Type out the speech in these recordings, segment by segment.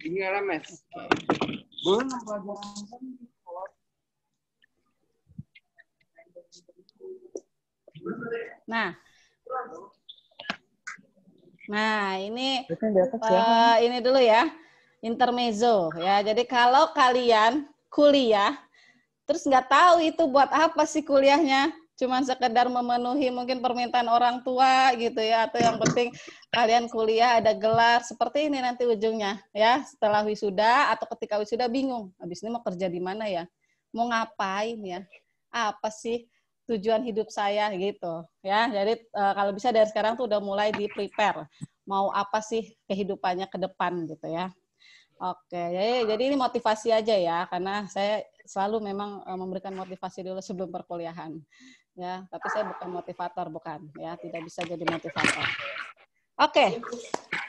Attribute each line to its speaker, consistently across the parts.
Speaker 1: Ini LMS. Pelajaran
Speaker 2: Nah, nah ini eh, ini dulu ya. Intermezzo ya. Jadi kalau kalian kuliah terus nggak tahu itu buat apa sih kuliahnya, cuman sekedar memenuhi mungkin permintaan orang tua gitu ya atau yang penting kalian kuliah ada gelar seperti ini nanti ujungnya ya setelah wisuda atau ketika wisuda bingung habis ini mau kerja di mana ya? Mau ngapain ya? Apa sih tujuan hidup saya? Gitu ya. Jadi eh, kalau bisa dari sekarang tuh udah mulai di prepare mau apa sih kehidupannya ke depan gitu ya. Oke jadi jadi ini motivasi aja ya karena saya selalu memang eh, memberikan motivasi dulu sebelum perkuliahan ya. Tapi saya bukan motivator bukan ya. Tidak bisa jadi motivator. Oke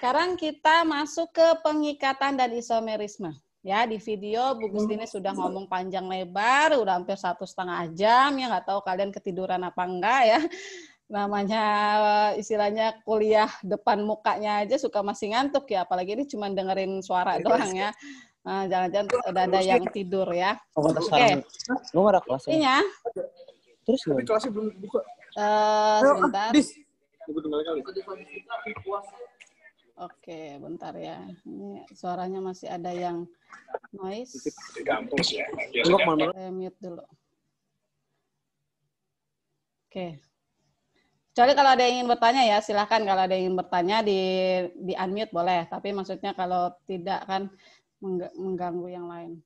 Speaker 2: sekarang kita masuk ke pengikatan dan isomerisme. Ya di video Bu Gustine sudah ngomong panjang lebar udah hampir satu setengah jam ya. Nggak tahu kalian ketiduran apa enggak ya. Namanya istilahnya kuliah depan mukanya aja suka masih ngantuk ya. Apalagi ini cuma dengerin suara doang ya. Nah, jangan-jangan udah ada yang tidur ya. Oke.
Speaker 3: sekarang. Lu Terus
Speaker 1: Tapi
Speaker 3: gimana?
Speaker 1: kelasnya belum buka.
Speaker 2: eh sebentar
Speaker 1: Dis. Tunggu tunggu kali.
Speaker 2: Oke, bentar ya. Ini suaranya masih ada yang noise.
Speaker 4: di kampus ya.
Speaker 2: Saya mute dulu. Oke. Kecuali kalau ada yang ingin bertanya ya, silahkan kalau ada yang ingin bertanya di di unmute boleh. Tapi maksudnya kalau tidak kan mengga- mengganggu yang lain.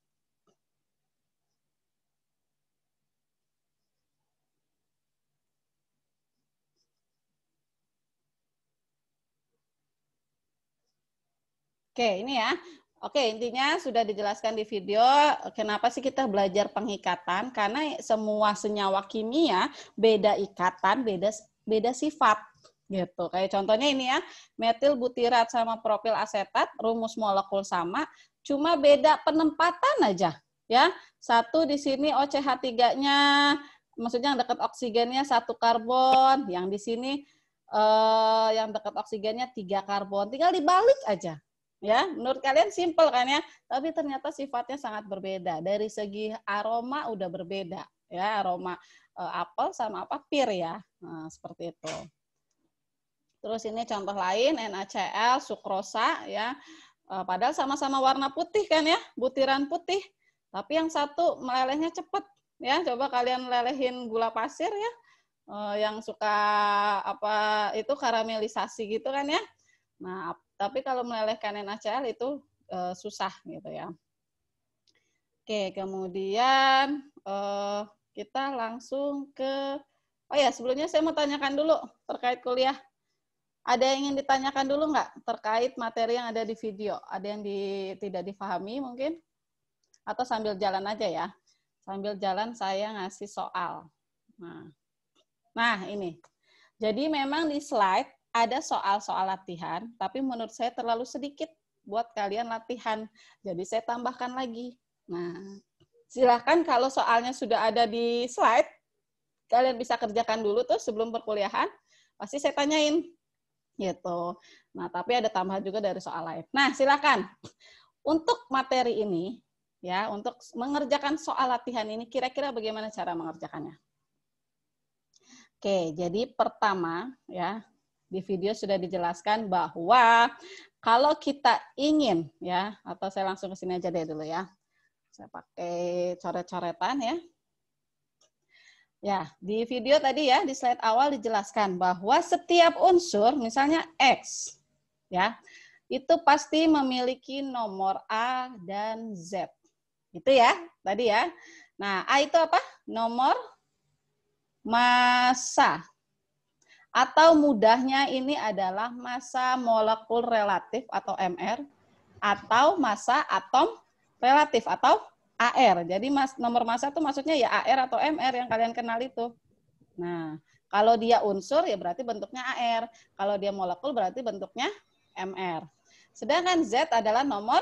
Speaker 2: Oke, ini ya. Oke, intinya sudah dijelaskan di video kenapa sih kita belajar pengikatan karena semua senyawa kimia beda ikatan, beda beda sifat gitu. Kayak contohnya ini ya, metil butirat sama propil asetat, rumus molekul sama, cuma beda penempatan aja ya. Satu di sini OCH3-nya maksudnya yang dekat oksigennya satu karbon, yang di sini eh, yang dekat oksigennya tiga karbon. Tinggal dibalik aja ya menurut kalian simple kan ya? Tapi ternyata sifatnya sangat berbeda. Dari segi aroma udah berbeda ya aroma eh, apel sama apa? Pir ya. Nah, seperti itu. Terus ini contoh lain NaCl sukrosa ya. Eh, padahal sama-sama warna putih kan ya butiran putih. Tapi yang satu melelehnya cepat ya. Coba kalian lelehin gula pasir ya. Eh, yang suka apa itu karamelisasi gitu kan ya. Nah tapi kalau melelehkan NaCl itu eh, susah gitu ya. Oke, kemudian eh, kita langsung ke Oh ya, sebelumnya saya mau tanyakan dulu terkait kuliah. Ada yang ingin ditanyakan dulu nggak terkait materi yang ada di video? Ada yang di, tidak difahami mungkin? Atau sambil jalan aja ya? Sambil jalan saya ngasih soal. Nah, nah ini. Jadi memang di slide ada soal-soal latihan, tapi menurut saya terlalu sedikit buat kalian latihan. Jadi saya tambahkan lagi. Nah, silahkan kalau soalnya sudah ada di slide, kalian bisa kerjakan dulu tuh sebelum perkuliahan. Pasti saya tanyain. Gitu. Nah, tapi ada tambahan juga dari soal lain. Nah, silakan. Untuk materi ini, ya, untuk mengerjakan soal latihan ini, kira-kira bagaimana cara mengerjakannya? Oke, jadi pertama, ya, di video sudah dijelaskan bahwa kalau kita ingin ya atau saya langsung ke sini aja deh dulu ya. Saya pakai coret-coretan ya. Ya, di video tadi ya di slide awal dijelaskan bahwa setiap unsur misalnya X ya, itu pasti memiliki nomor A dan Z. Itu ya, tadi ya. Nah, A itu apa? Nomor massa atau mudahnya ini adalah massa molekul relatif atau MR atau massa atom relatif atau AR. Jadi mas, nomor massa itu maksudnya ya AR atau MR yang kalian kenal itu. Nah, kalau dia unsur ya berarti bentuknya AR. Kalau dia molekul berarti bentuknya MR. Sedangkan Z adalah nomor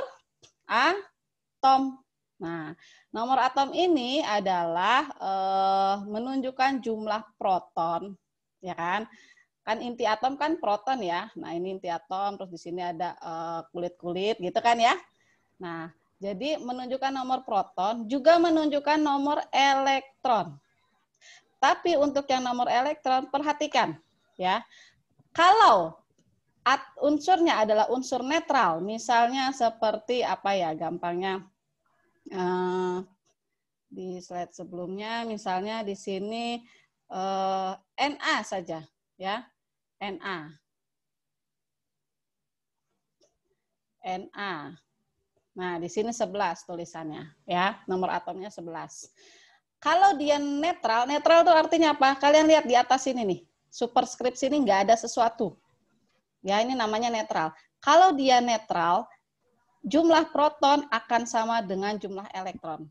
Speaker 2: atom. Nah, nomor atom ini adalah eh, menunjukkan jumlah proton ya kan? Kan inti atom kan proton ya. Nah, ini inti atom terus di sini ada kulit-kulit gitu kan ya. Nah, jadi menunjukkan nomor proton juga menunjukkan nomor elektron. Tapi untuk yang nomor elektron perhatikan ya. Kalau at- unsurnya adalah unsur netral, misalnya seperti apa ya gampangnya eh, di slide sebelumnya misalnya di sini eh, Na saja ya. Na. Na. Nah, di sini 11 tulisannya ya, nomor atomnya 11. Kalau dia netral, netral itu artinya apa? Kalian lihat di atas ini nih, superscript sini nggak ada sesuatu. Ya, ini namanya netral. Kalau dia netral, jumlah proton akan sama dengan jumlah elektron.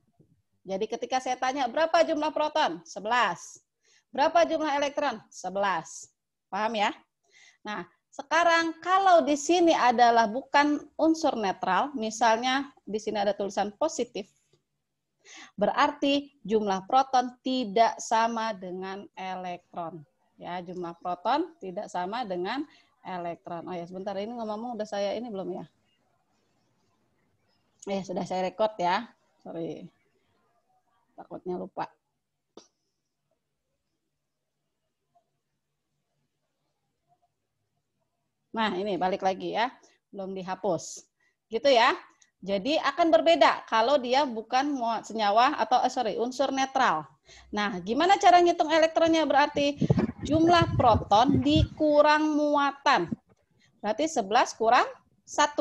Speaker 2: Jadi ketika saya tanya berapa jumlah proton? 11. Berapa jumlah elektron? 11. Paham ya? Nah, sekarang kalau di sini adalah bukan unsur netral, misalnya di sini ada tulisan positif, berarti jumlah proton tidak sama dengan elektron. Ya, jumlah proton tidak sama dengan elektron. Oh ya, sebentar ini ngomong udah saya ini belum ya? Eh, sudah saya record ya. Sorry. Takutnya lupa. Nah, ini balik lagi ya. Belum dihapus. Gitu ya. Jadi akan berbeda kalau dia bukan senyawa atau eh, sorry, unsur netral. Nah, gimana cara ngitung elektronnya berarti jumlah proton dikurang muatan. Berarti 11 kurang 1.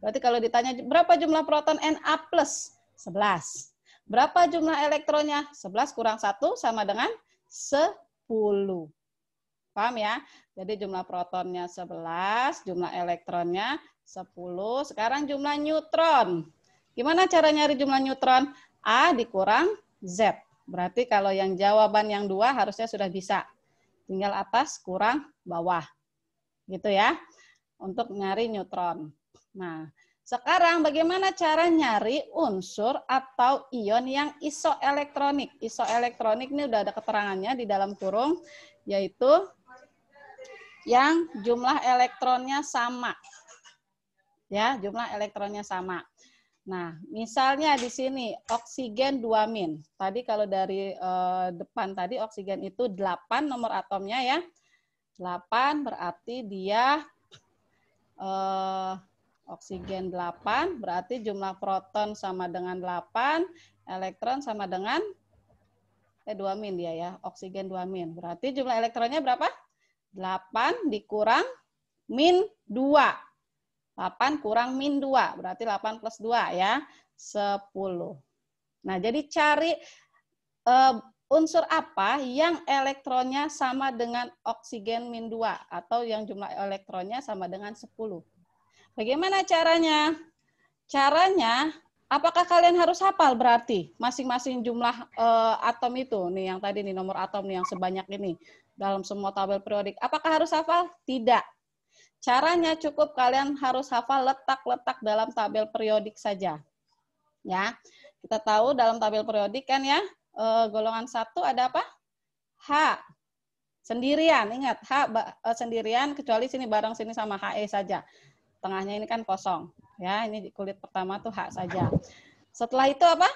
Speaker 2: Berarti kalau ditanya berapa jumlah proton Na plus? 11. Berapa jumlah elektronnya? 11 kurang 1 sama dengan 10. Paham ya? Jadi jumlah protonnya 11, jumlah elektronnya 10. Sekarang jumlah neutron. Gimana cara nyari jumlah neutron? A dikurang Z. Berarti kalau yang jawaban yang dua harusnya sudah bisa. Tinggal atas kurang bawah. Gitu ya. Untuk nyari neutron. Nah, sekarang bagaimana cara nyari unsur atau ion yang isoelektronik? Isoelektronik ini udah ada keterangannya di dalam kurung, yaitu yang jumlah elektronnya sama. Ya, jumlah elektronnya sama. Nah, misalnya di sini oksigen 2 min. Tadi kalau dari eh, depan tadi oksigen itu 8 nomor atomnya ya. 8 berarti dia eh, oksigen 8 berarti jumlah proton sama dengan 8, elektron sama dengan eh 2 min dia ya, oksigen 2 min. Berarti jumlah elektronnya berapa? 8 dikurang min 2. 8 kurang min 2, berarti 8 plus 2 ya, 10. Nah, jadi cari uh, unsur apa yang elektronnya sama dengan oksigen min 2 atau yang jumlah elektronnya sama dengan 10. Bagaimana caranya? Caranya, apakah kalian harus hafal berarti masing-masing jumlah uh, atom itu, nih yang tadi nih nomor atom nih yang sebanyak ini dalam semua tabel periodik. Apakah harus hafal? Tidak. Caranya cukup kalian harus hafal letak-letak dalam tabel periodik saja. Ya. Kita tahu dalam tabel periodik kan ya, eh, golongan satu ada apa? H. Sendirian, ingat H eh, sendirian kecuali sini bareng sini sama HE saja. Tengahnya ini kan kosong. Ya, ini kulit pertama tuh H saja. Setelah itu apa?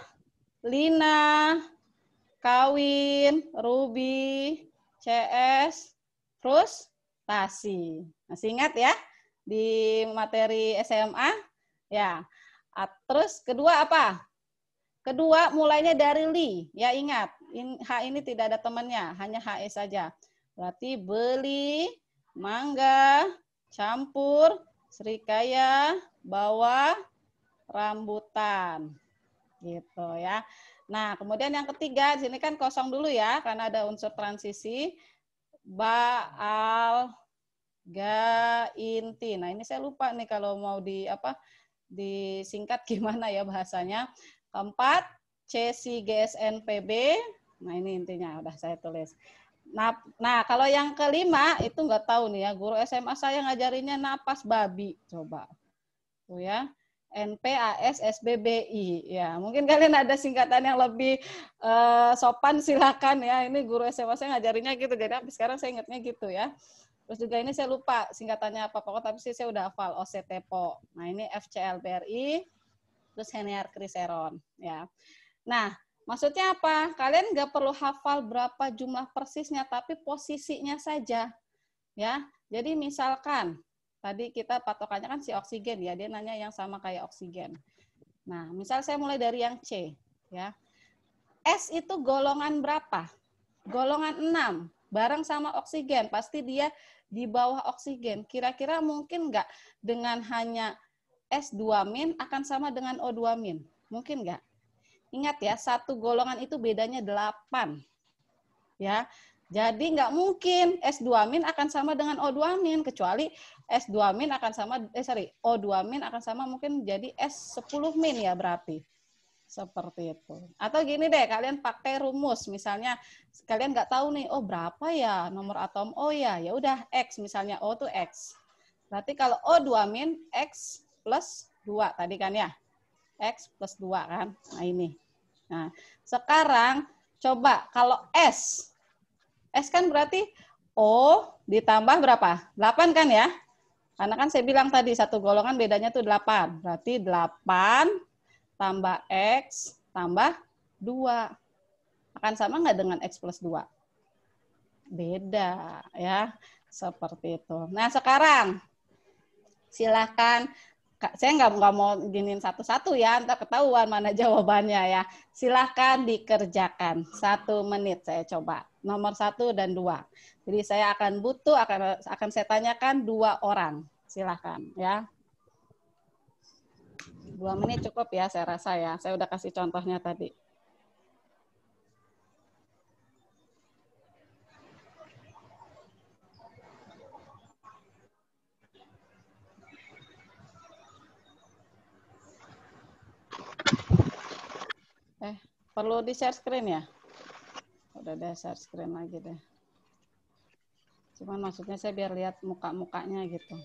Speaker 2: Lina, kawin, Ruby, CS, frustasi. Masih ingat ya di materi SMA? Ya. Terus kedua apa? Kedua mulainya dari li. Ya ingat, H ini tidak ada temannya, hanya HE saja. Berarti beli, mangga, campur, serikaya, bawah, rambutan. Gitu ya. Nah, kemudian yang ketiga, di sini kan kosong dulu ya, karena ada unsur transisi. Ba, al, ga, inti. Nah, ini saya lupa nih kalau mau di apa disingkat gimana ya bahasanya. Keempat, C, C, G, S, N, P, B. Nah, ini intinya udah saya tulis. Nah, nah kalau yang kelima itu nggak tahu nih ya, guru SMA saya ngajarinnya napas babi. Coba. Tuh ya. NPAS SBBI. Ya, mungkin kalian ada singkatan yang lebih uh, sopan silakan ya. Ini guru SMA saya ngajarinnya gitu. Jadi sampai sekarang saya ingatnya gitu ya. Terus juga ini saya lupa singkatannya apa pokoknya tapi sih saya udah hafal OCTPO. Nah, ini FCLBRI. plus heniarkriseron ya. Nah, maksudnya apa? Kalian nggak perlu hafal berapa jumlah persisnya, tapi posisinya saja ya. Jadi misalkan tadi kita patokannya kan si oksigen ya, dia nanya yang sama kayak oksigen. Nah, misal saya mulai dari yang C ya. S itu golongan berapa? Golongan 6 bareng sama oksigen. Pasti dia di bawah oksigen. Kira-kira mungkin nggak dengan hanya S2 min akan sama dengan O2 min? Mungkin nggak? Ingat ya, satu golongan itu bedanya 8. Ya, jadi nggak mungkin S2 min akan sama dengan O2 min, kecuali S2 min akan sama, eh sorry, O2 min akan sama mungkin jadi S10 min ya berarti. Seperti itu. Atau gini deh, kalian pakai rumus. Misalnya kalian nggak tahu nih, oh berapa ya nomor atom O ya? Ya udah X misalnya O itu X. Berarti kalau O2 min X plus 2 tadi kan ya. X plus 2 kan. Nah ini. Nah, sekarang coba kalau S. S kan berarti O ditambah berapa? 8 kan ya? Karena kan saya bilang tadi satu golongan bedanya tuh 8. Berarti 8 tambah X tambah 2. Akan sama nggak dengan X plus 2? Beda ya, seperti itu. Nah sekarang silahkan saya nggak mau giniin satu-satu ya, entah ketahuan mana jawabannya ya. Silahkan dikerjakan satu menit saya coba nomor satu dan dua. Jadi saya akan butuh akan akan saya tanyakan dua orang. Silahkan ya. Dua menit cukup ya, saya rasa ya. Saya udah kasih contohnya tadi. Eh, perlu di share screen ya? Udah deh share screen lagi deh. Cuman maksudnya saya biar lihat muka-mukanya gitu.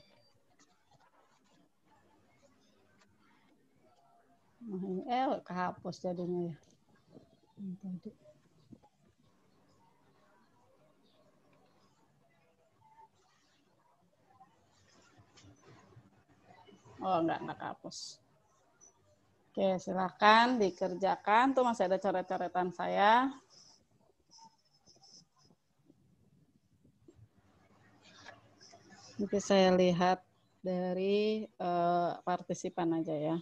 Speaker 2: Eh kehapus jadinya ya. Tadi. Oh, enggak, enggak kehapus. Oke, silakan dikerjakan. Tuh masih ada coret-coretan saya. Nanti saya lihat dari uh, partisipan aja ya.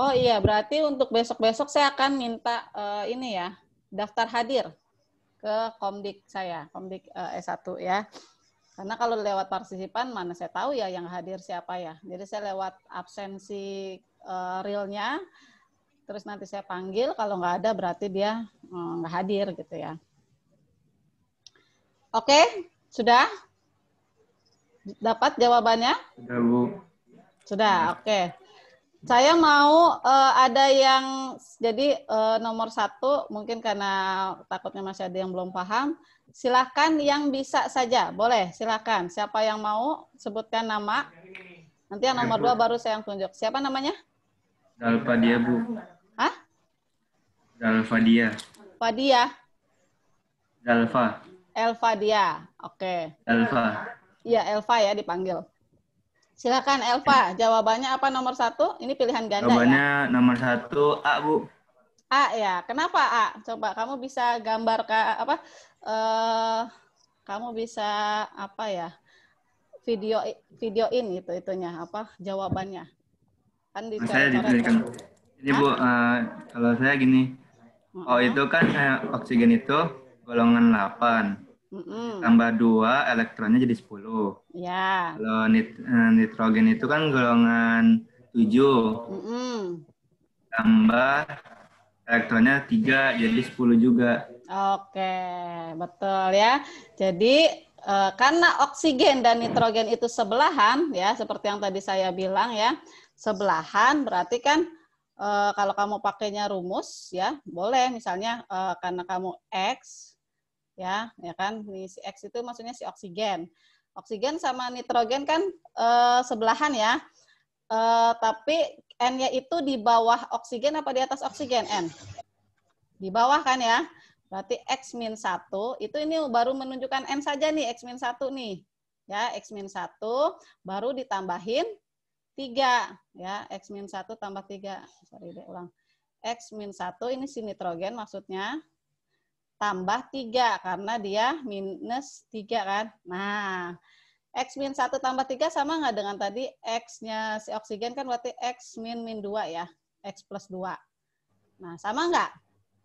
Speaker 2: Oh iya, berarti untuk besok-besok saya akan minta uh, ini ya, daftar hadir ke Komdik saya, Komdik uh, S1 ya. Karena kalau lewat partisipan mana saya tahu ya yang hadir siapa ya. Jadi saya lewat absensi uh, realnya, terus nanti saya panggil, kalau nggak ada berarti dia nggak uh, hadir gitu ya. Oke, sudah? Dapat jawabannya?
Speaker 1: Sudah, Bu.
Speaker 2: Sudah, oke. Okay. Saya mau uh, ada yang jadi uh, nomor satu mungkin karena takutnya masih ada yang belum paham. Silahkan yang bisa saja, boleh silahkan. Siapa yang mau sebutkan nama. Nanti yang nomor dua baru saya yang tunjuk. Siapa namanya?
Speaker 1: Dalva dia Bu.
Speaker 2: Hah?
Speaker 1: Dalva dia.
Speaker 2: Fadia.
Speaker 1: Dalva.
Speaker 2: Elva dia. Oke. Okay.
Speaker 1: Elva.
Speaker 2: Iya, Elva ya dipanggil. Silakan Elva, jawabannya apa nomor satu? Ini pilihan ganda
Speaker 1: jawabannya
Speaker 2: ya?
Speaker 1: nomor satu A Bu.
Speaker 2: A ya, kenapa A? Coba kamu bisa gambar ke apa? Uh, kamu bisa apa ya? Video videoin itu itunya apa? Jawabannya.
Speaker 1: Kan di saya diberikan. Ini Bu, uh, kalau saya gini. Oh itu kan eh, oksigen itu golongan 8. Mm-hmm. Tambah dua elektronnya jadi 10.
Speaker 2: Ya.
Speaker 1: Kalau nit nitrogen itu kan golongan 7.
Speaker 2: Mm-hmm.
Speaker 1: Tambah elektronnya 3 jadi 10 juga.
Speaker 2: Oke, betul ya. Jadi e, karena oksigen dan nitrogen itu sebelahan ya, seperti yang tadi saya bilang ya, sebelahan berarti kan e, kalau kamu pakainya rumus ya, boleh. Misalnya e, karena kamu X ya ya kan? Si X itu maksudnya si oksigen. Oksigen sama nitrogen kan eh, sebelahan ya. Eh, tapi N-nya itu di bawah oksigen apa di atas oksigen N? Di bawah kan ya. Berarti X min 1, itu ini baru menunjukkan N saja nih, X min 1 nih. Ya, X min 1, baru ditambahin 3. Ya, X min 1 tambah 3. Sorry, deh, ulang. X min 1, ini si nitrogen maksudnya. Tambah 3, karena dia minus 3 kan. Nah, X min 1 tambah 3 sama nggak dengan tadi X-nya si oksigen kan berarti X min min 2 ya. X plus 2. Nah, sama nggak?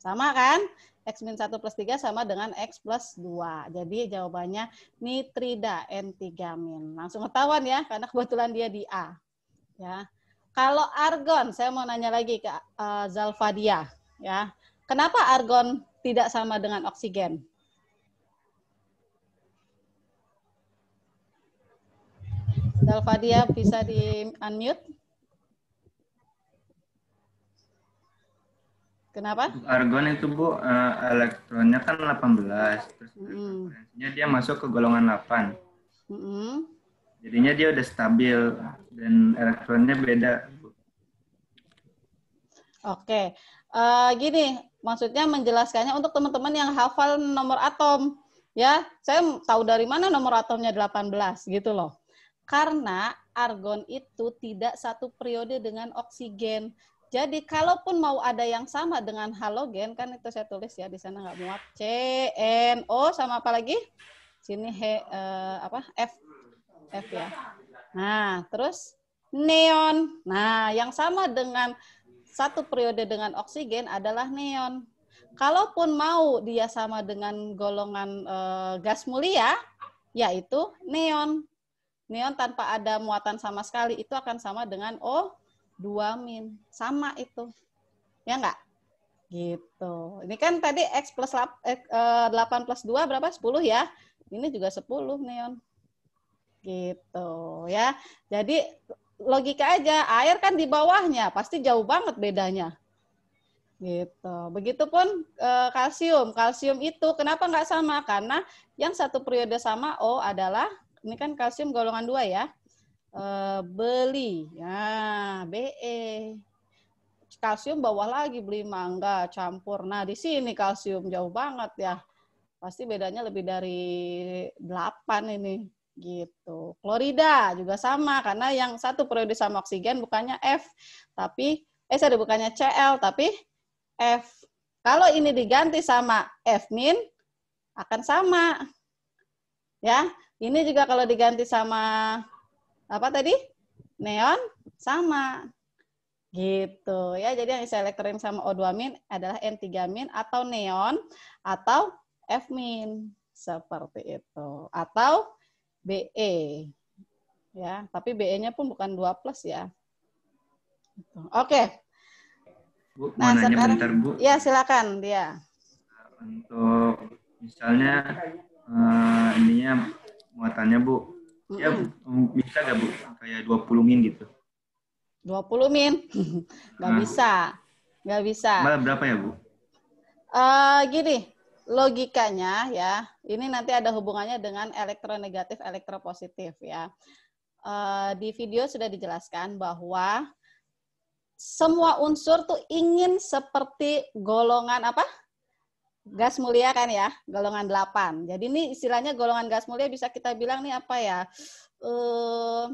Speaker 2: Sama kan? X min 1 plus 3 sama dengan X plus 2. Jadi jawabannya nitrida N3 min. Langsung ketahuan ya, karena kebetulan dia di A. Ya. Kalau argon, saya mau nanya lagi ke uh, Zalfadia. Ya. Kenapa argon tidak sama dengan oksigen? Zalfadia bisa di unmute? Kenapa?
Speaker 1: Argon itu Bu, uh, elektronnya kan 18. Terus mm. dia masuk ke golongan 8. Mm -hmm. Jadinya dia udah stabil dan elektronnya beda.
Speaker 2: Oke, uh, gini maksudnya menjelaskannya untuk teman-teman yang hafal nomor atom. Ya, saya tahu dari mana nomor atomnya 18 gitu loh. Karena argon itu tidak satu periode dengan oksigen. Jadi kalaupun mau ada yang sama dengan halogen kan itu saya tulis ya di sana nggak muat C N O sama apa lagi? Sini he, uh, apa F F ya. Nah, terus neon. Nah, yang sama dengan satu periode dengan oksigen adalah neon. Kalaupun mau dia sama dengan golongan uh, gas mulia, yaitu neon. Neon tanpa ada muatan sama sekali itu akan sama dengan O2 min. Sama itu. Ya enggak? Gitu. Ini kan tadi X plus 8 eh, plus 2 berapa? 10 ya. Ini juga 10 neon. Gitu ya. Jadi logika aja, air kan di bawahnya, pasti jauh banget bedanya. Gitu. Begitupun e, kalsium. Kalsium itu kenapa nggak sama? Karena yang satu periode sama O adalah ini kan kalsium golongan dua ya. E, beli, ya BE. Kalsium bawah lagi beli mangga campur. Nah di sini kalsium jauh banget ya. Pasti bedanya lebih dari 8 ini gitu. Klorida juga sama karena yang satu periode sama oksigen bukannya F tapi eh sorry bukannya Cl tapi F. Kalau ini diganti sama F min akan sama. Ya, ini juga kalau diganti sama apa tadi? Neon sama. Gitu ya. Jadi yang saya elektrin sama O2 min adalah N3 min atau neon atau F min seperti itu. Atau BE. Ya, tapi BE-nya pun bukan 2 plus ya. Gitu. Oke.
Speaker 1: Bu, nah, nanya sekarang, bentar, Bu.
Speaker 2: Ya, silakan dia.
Speaker 1: Untuk misalnya uh, ininya muatannya Bu. Mm-hmm. Ya bisa nggak Bu kayak 20 min gitu?
Speaker 2: 20 min? nggak nah. bisa. Nggak bisa.
Speaker 1: Malah berapa ya Bu?
Speaker 2: Uh, gini, logikanya ya, ini nanti ada hubungannya dengan elektronegatif, elektropositif ya. Uh, di video sudah dijelaskan bahwa semua unsur tuh ingin seperti golongan apa? gas mulia kan ya, golongan 8. Jadi ini istilahnya golongan gas mulia bisa kita bilang nih apa ya, uh,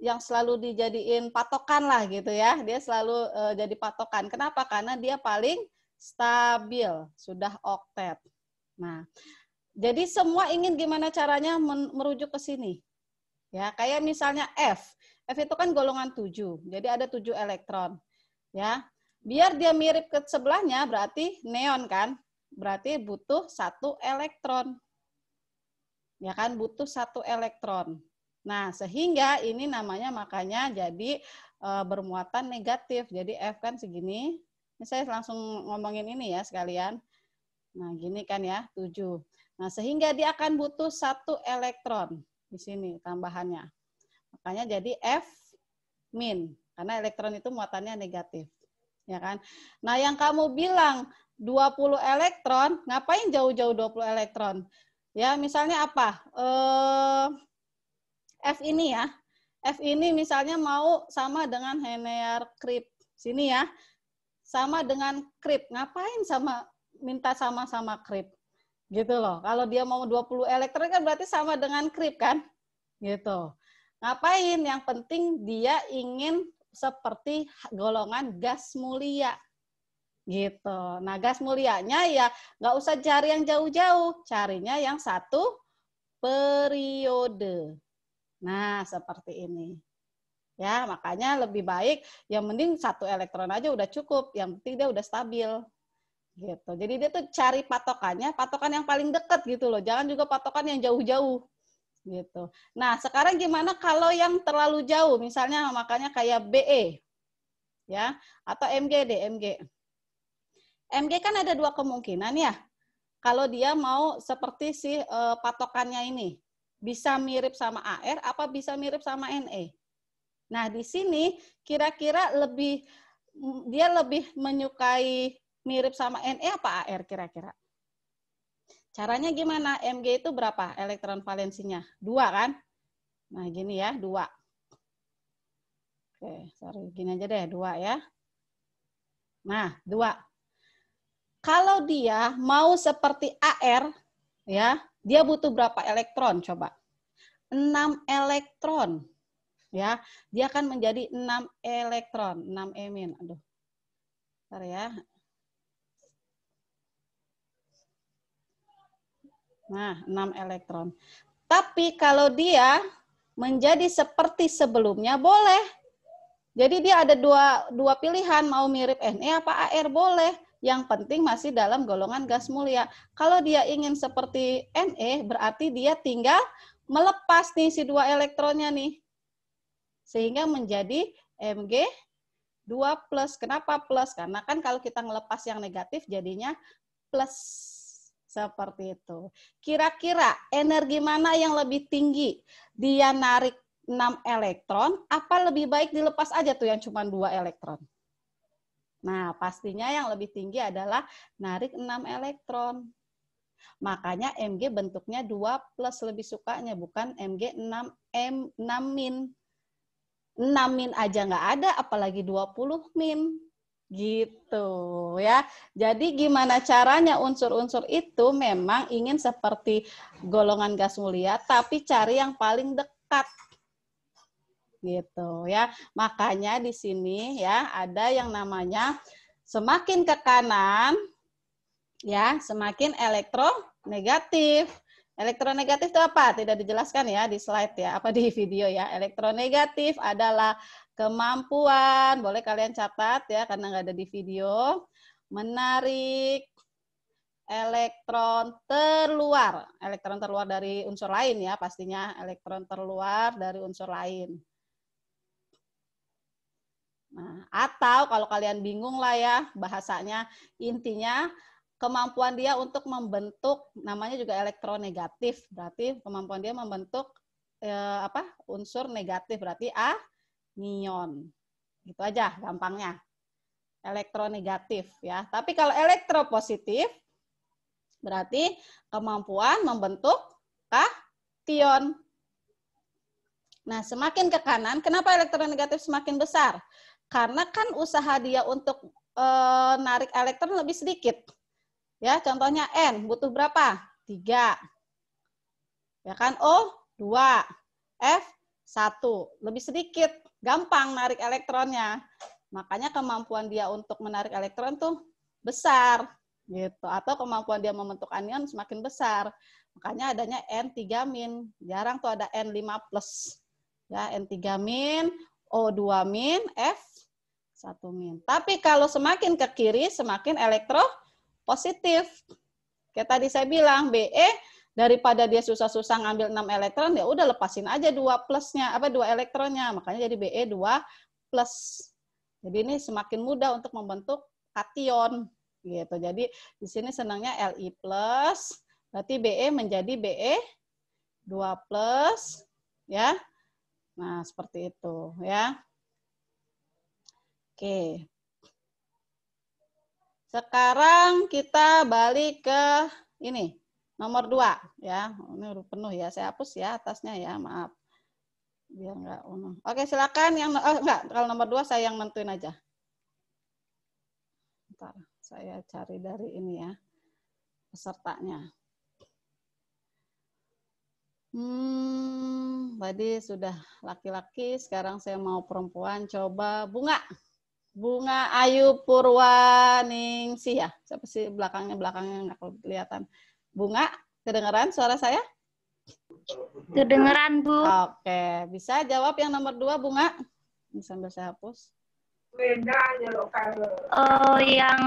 Speaker 2: yang selalu dijadiin patokan lah gitu ya. Dia selalu uh, jadi patokan. Kenapa? Karena dia paling stabil, sudah oktet. Nah, jadi semua ingin gimana caranya merujuk ke sini. Ya, kayak misalnya F. F itu kan golongan 7. Jadi ada 7 elektron. Ya. Biar dia mirip ke sebelahnya berarti neon kan? berarti butuh satu elektron. Ya kan, butuh satu elektron. Nah, sehingga ini namanya makanya jadi e, bermuatan negatif. Jadi F kan segini. Saya langsung ngomongin ini ya sekalian. Nah, gini kan ya, 7. Nah, sehingga dia akan butuh satu elektron di sini tambahannya. Makanya jadi F min karena elektron itu muatannya negatif. Ya kan? Nah, yang kamu bilang 20 elektron, ngapain jauh-jauh 20 elektron? Ya, misalnya apa? Eh, F ini ya. F ini misalnya mau sama dengan Henear Krip. Sini ya. Sama dengan Krip. Ngapain sama minta sama-sama krip. Gitu loh. Kalau dia mau 20 elektron kan berarti sama dengan krip kan? Gitu. Ngapain? Yang penting dia ingin seperti golongan gas mulia. Gitu. Nah, gas mulianya ya nggak usah cari yang jauh-jauh, carinya yang satu periode. Nah, seperti ini. Ya, makanya lebih baik yang mending satu elektron aja udah cukup, yang penting dia udah stabil. Gitu. Jadi dia tuh cari patokannya, patokan yang paling dekat gitu loh. Jangan juga patokan yang jauh-jauh. Gitu. Nah, sekarang gimana kalau yang terlalu jauh, misalnya makanya kayak BE ya, atau MGD, MG. MG kan ada dua kemungkinan ya. Kalau dia mau seperti si uh, patokannya ini, bisa mirip sama AR apa bisa mirip sama NE. Nah, di sini kira-kira lebih dia lebih menyukai mirip sama NE apa AR kira-kira? Caranya gimana? Mg itu berapa elektron valensinya? Dua kan? Nah, gini ya, dua. Oke, sorry, gini aja deh, dua ya. Nah, dua. Kalau dia mau seperti AR, ya, dia butuh berapa elektron coba? 6 elektron. Ya, dia akan menjadi 6 elektron, 6 emin. Aduh. Bentar ya. Nah, 6 elektron. Tapi kalau dia menjadi seperti sebelumnya boleh. Jadi dia ada dua, dua pilihan, mau mirip Ne apa AR boleh yang penting masih dalam golongan gas mulia. Kalau dia ingin seperti Ne, berarti dia tinggal melepas nih si dua elektronnya nih. Sehingga menjadi Mg 2 plus. Kenapa plus? Karena kan kalau kita ngelepas yang negatif jadinya plus. Seperti itu. Kira-kira energi mana yang lebih tinggi? Dia narik 6 elektron, apa lebih baik dilepas aja tuh yang cuma dua elektron? Nah, pastinya yang lebih tinggi adalah narik 6 elektron. Makanya Mg bentuknya 2 plus lebih sukanya, bukan Mg 6 M 6 min. 6 min aja nggak ada, apalagi 20 min. Gitu ya. Jadi gimana caranya unsur-unsur itu memang ingin seperti golongan gas mulia, tapi cari yang paling dekat gitu ya. Makanya di sini ya ada yang namanya semakin ke kanan ya, semakin elektronegatif. Elektronegatif itu apa? Tidak dijelaskan ya di slide ya, apa di video ya. Elektronegatif adalah kemampuan, boleh kalian catat ya karena nggak ada di video, menarik elektron terluar. Elektron terluar dari unsur lain ya, pastinya elektron terluar dari unsur lain. Nah, atau kalau kalian bingung lah ya bahasanya, intinya kemampuan dia untuk membentuk namanya juga elektronegatif. Berarti kemampuan dia membentuk eh, apa? unsur negatif berarti anion. Gitu aja gampangnya. Elektronegatif ya. Tapi kalau elektropositif berarti kemampuan membentuk kation. Nah, semakin ke kanan, kenapa elektronegatif semakin besar? Karena kan usaha dia untuk e, narik elektron lebih sedikit. Ya, contohnya N butuh berapa? 3. Ya kan? O 2. F 1. Lebih sedikit, gampang narik elektronnya. Makanya kemampuan dia untuk menarik elektron tuh besar gitu atau kemampuan dia membentuk anion semakin besar. Makanya adanya N3 min. Jarang tuh ada N5 plus. Ya, N3 min, O2 min, F satu min. Tapi kalau semakin ke kiri, semakin elektro positif. Kayak tadi saya bilang, BE daripada dia susah-susah ngambil 6 elektron, ya udah lepasin aja dua plusnya, apa dua elektronnya. Makanya jadi BE 2 plus. Jadi ini semakin mudah untuk membentuk kation gitu. Jadi di sini senangnya Li plus, berarti BE menjadi BE 2 plus ya. Nah, seperti itu ya. Oke. Sekarang kita balik ke ini, nomor dua ya. Ini penuh ya, saya hapus ya atasnya ya, maaf. Biar enggak penuh. Oke, silakan yang oh enggak, kalau nomor dua saya yang nentuin aja. Bentar. Saya cari dari ini ya, pesertanya. Hmm, tadi sudah laki-laki, sekarang saya mau perempuan. Coba bunga. Bunga Ayu Purwaningsih ya. Siapa sih belakangnya belakangnya nggak kelihatan. Bunga, kedengeran suara saya?
Speaker 4: Kedengeran Bu.
Speaker 2: Oke, bisa jawab yang nomor dua Bunga? Sambil saya hapus.
Speaker 4: Oh, yang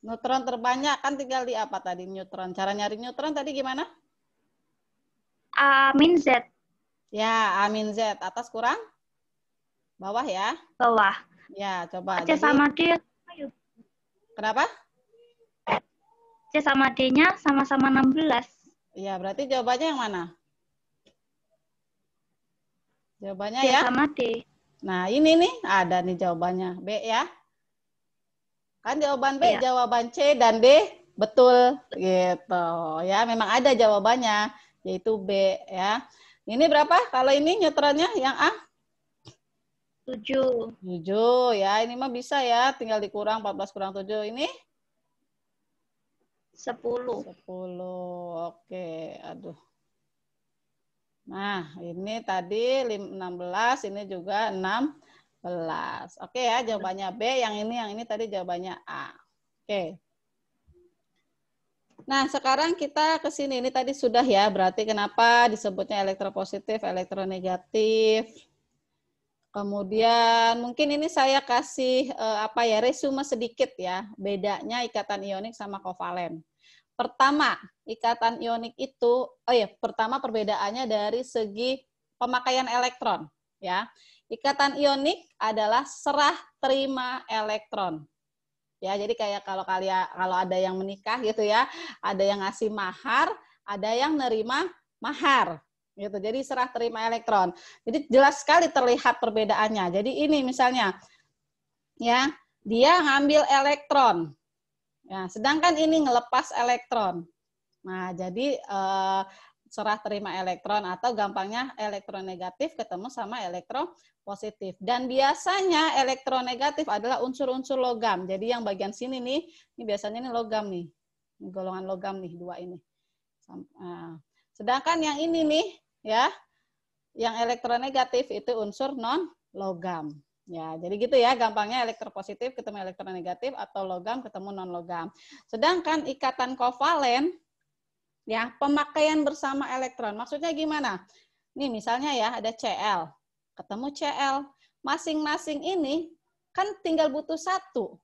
Speaker 2: Neutron terbanyak kan tinggal di apa tadi neutron? Cara nyari neutron tadi gimana?
Speaker 4: A min Z
Speaker 2: Ya, A min Z. Atas kurang? Bawah ya?
Speaker 4: bawah.
Speaker 2: Ya, coba.
Speaker 4: C
Speaker 2: Jadi,
Speaker 4: sama D.
Speaker 2: Kenapa?
Speaker 4: C sama D-nya sama-sama 16.
Speaker 2: Iya, berarti jawabannya yang mana? Jawabannya
Speaker 4: C
Speaker 2: ya?
Speaker 4: sama D.
Speaker 2: Nah, ini nih ada nih jawabannya. B ya. Kan jawaban B,
Speaker 4: Iya.
Speaker 2: jawaban C dan D betul gitu. Ya, memang ada jawabannya yaitu B ya. Ini berapa? Kalau ini neutronnya yang A
Speaker 4: 7.
Speaker 2: 7 ya. Ini mah bisa ya, tinggal dikurang 14 kurang 7 ini
Speaker 4: 10.
Speaker 2: 10. Oke, aduh. Nah, ini tadi lim- 16, ini juga 16. Oke ya, jawabannya B, yang ini yang ini tadi jawabannya A. Oke. Nah, sekarang kita ke sini. Ini tadi sudah ya, berarti kenapa disebutnya elektropositif, elektronegatif. Kemudian mungkin ini saya kasih eh, apa ya, resume sedikit ya, bedanya ikatan ionik sama kovalen. Pertama, ikatan ionik itu, oh ya, pertama perbedaannya dari segi pemakaian elektron, ya. Ikatan ionik adalah serah terima elektron. Ya, jadi kayak kalau kalian kalau ada yang menikah gitu ya, ada yang ngasih mahar, ada yang nerima mahar. Gitu. Jadi serah terima elektron. Jadi jelas sekali terlihat perbedaannya. Jadi ini misalnya ya, dia ngambil elektron. Ya, sedangkan ini ngelepas elektron. Nah, jadi eh, serah terima elektron atau gampangnya elektronegatif ketemu sama elektropositif. Dan biasanya elektronegatif adalah unsur-unsur logam. Jadi yang bagian sini nih, ini biasanya ini logam nih. Ini golongan logam nih, dua ini. Nah, Sedangkan yang ini nih, ya, yang elektronegatif itu unsur non logam. Ya, jadi gitu ya, gampangnya elektropositif ketemu elektronegatif atau logam ketemu non logam. Sedangkan ikatan kovalen ya, pemakaian bersama elektron. Maksudnya gimana? Nih misalnya ya, ada Cl, ketemu Cl. Masing-masing ini kan tinggal butuh satu.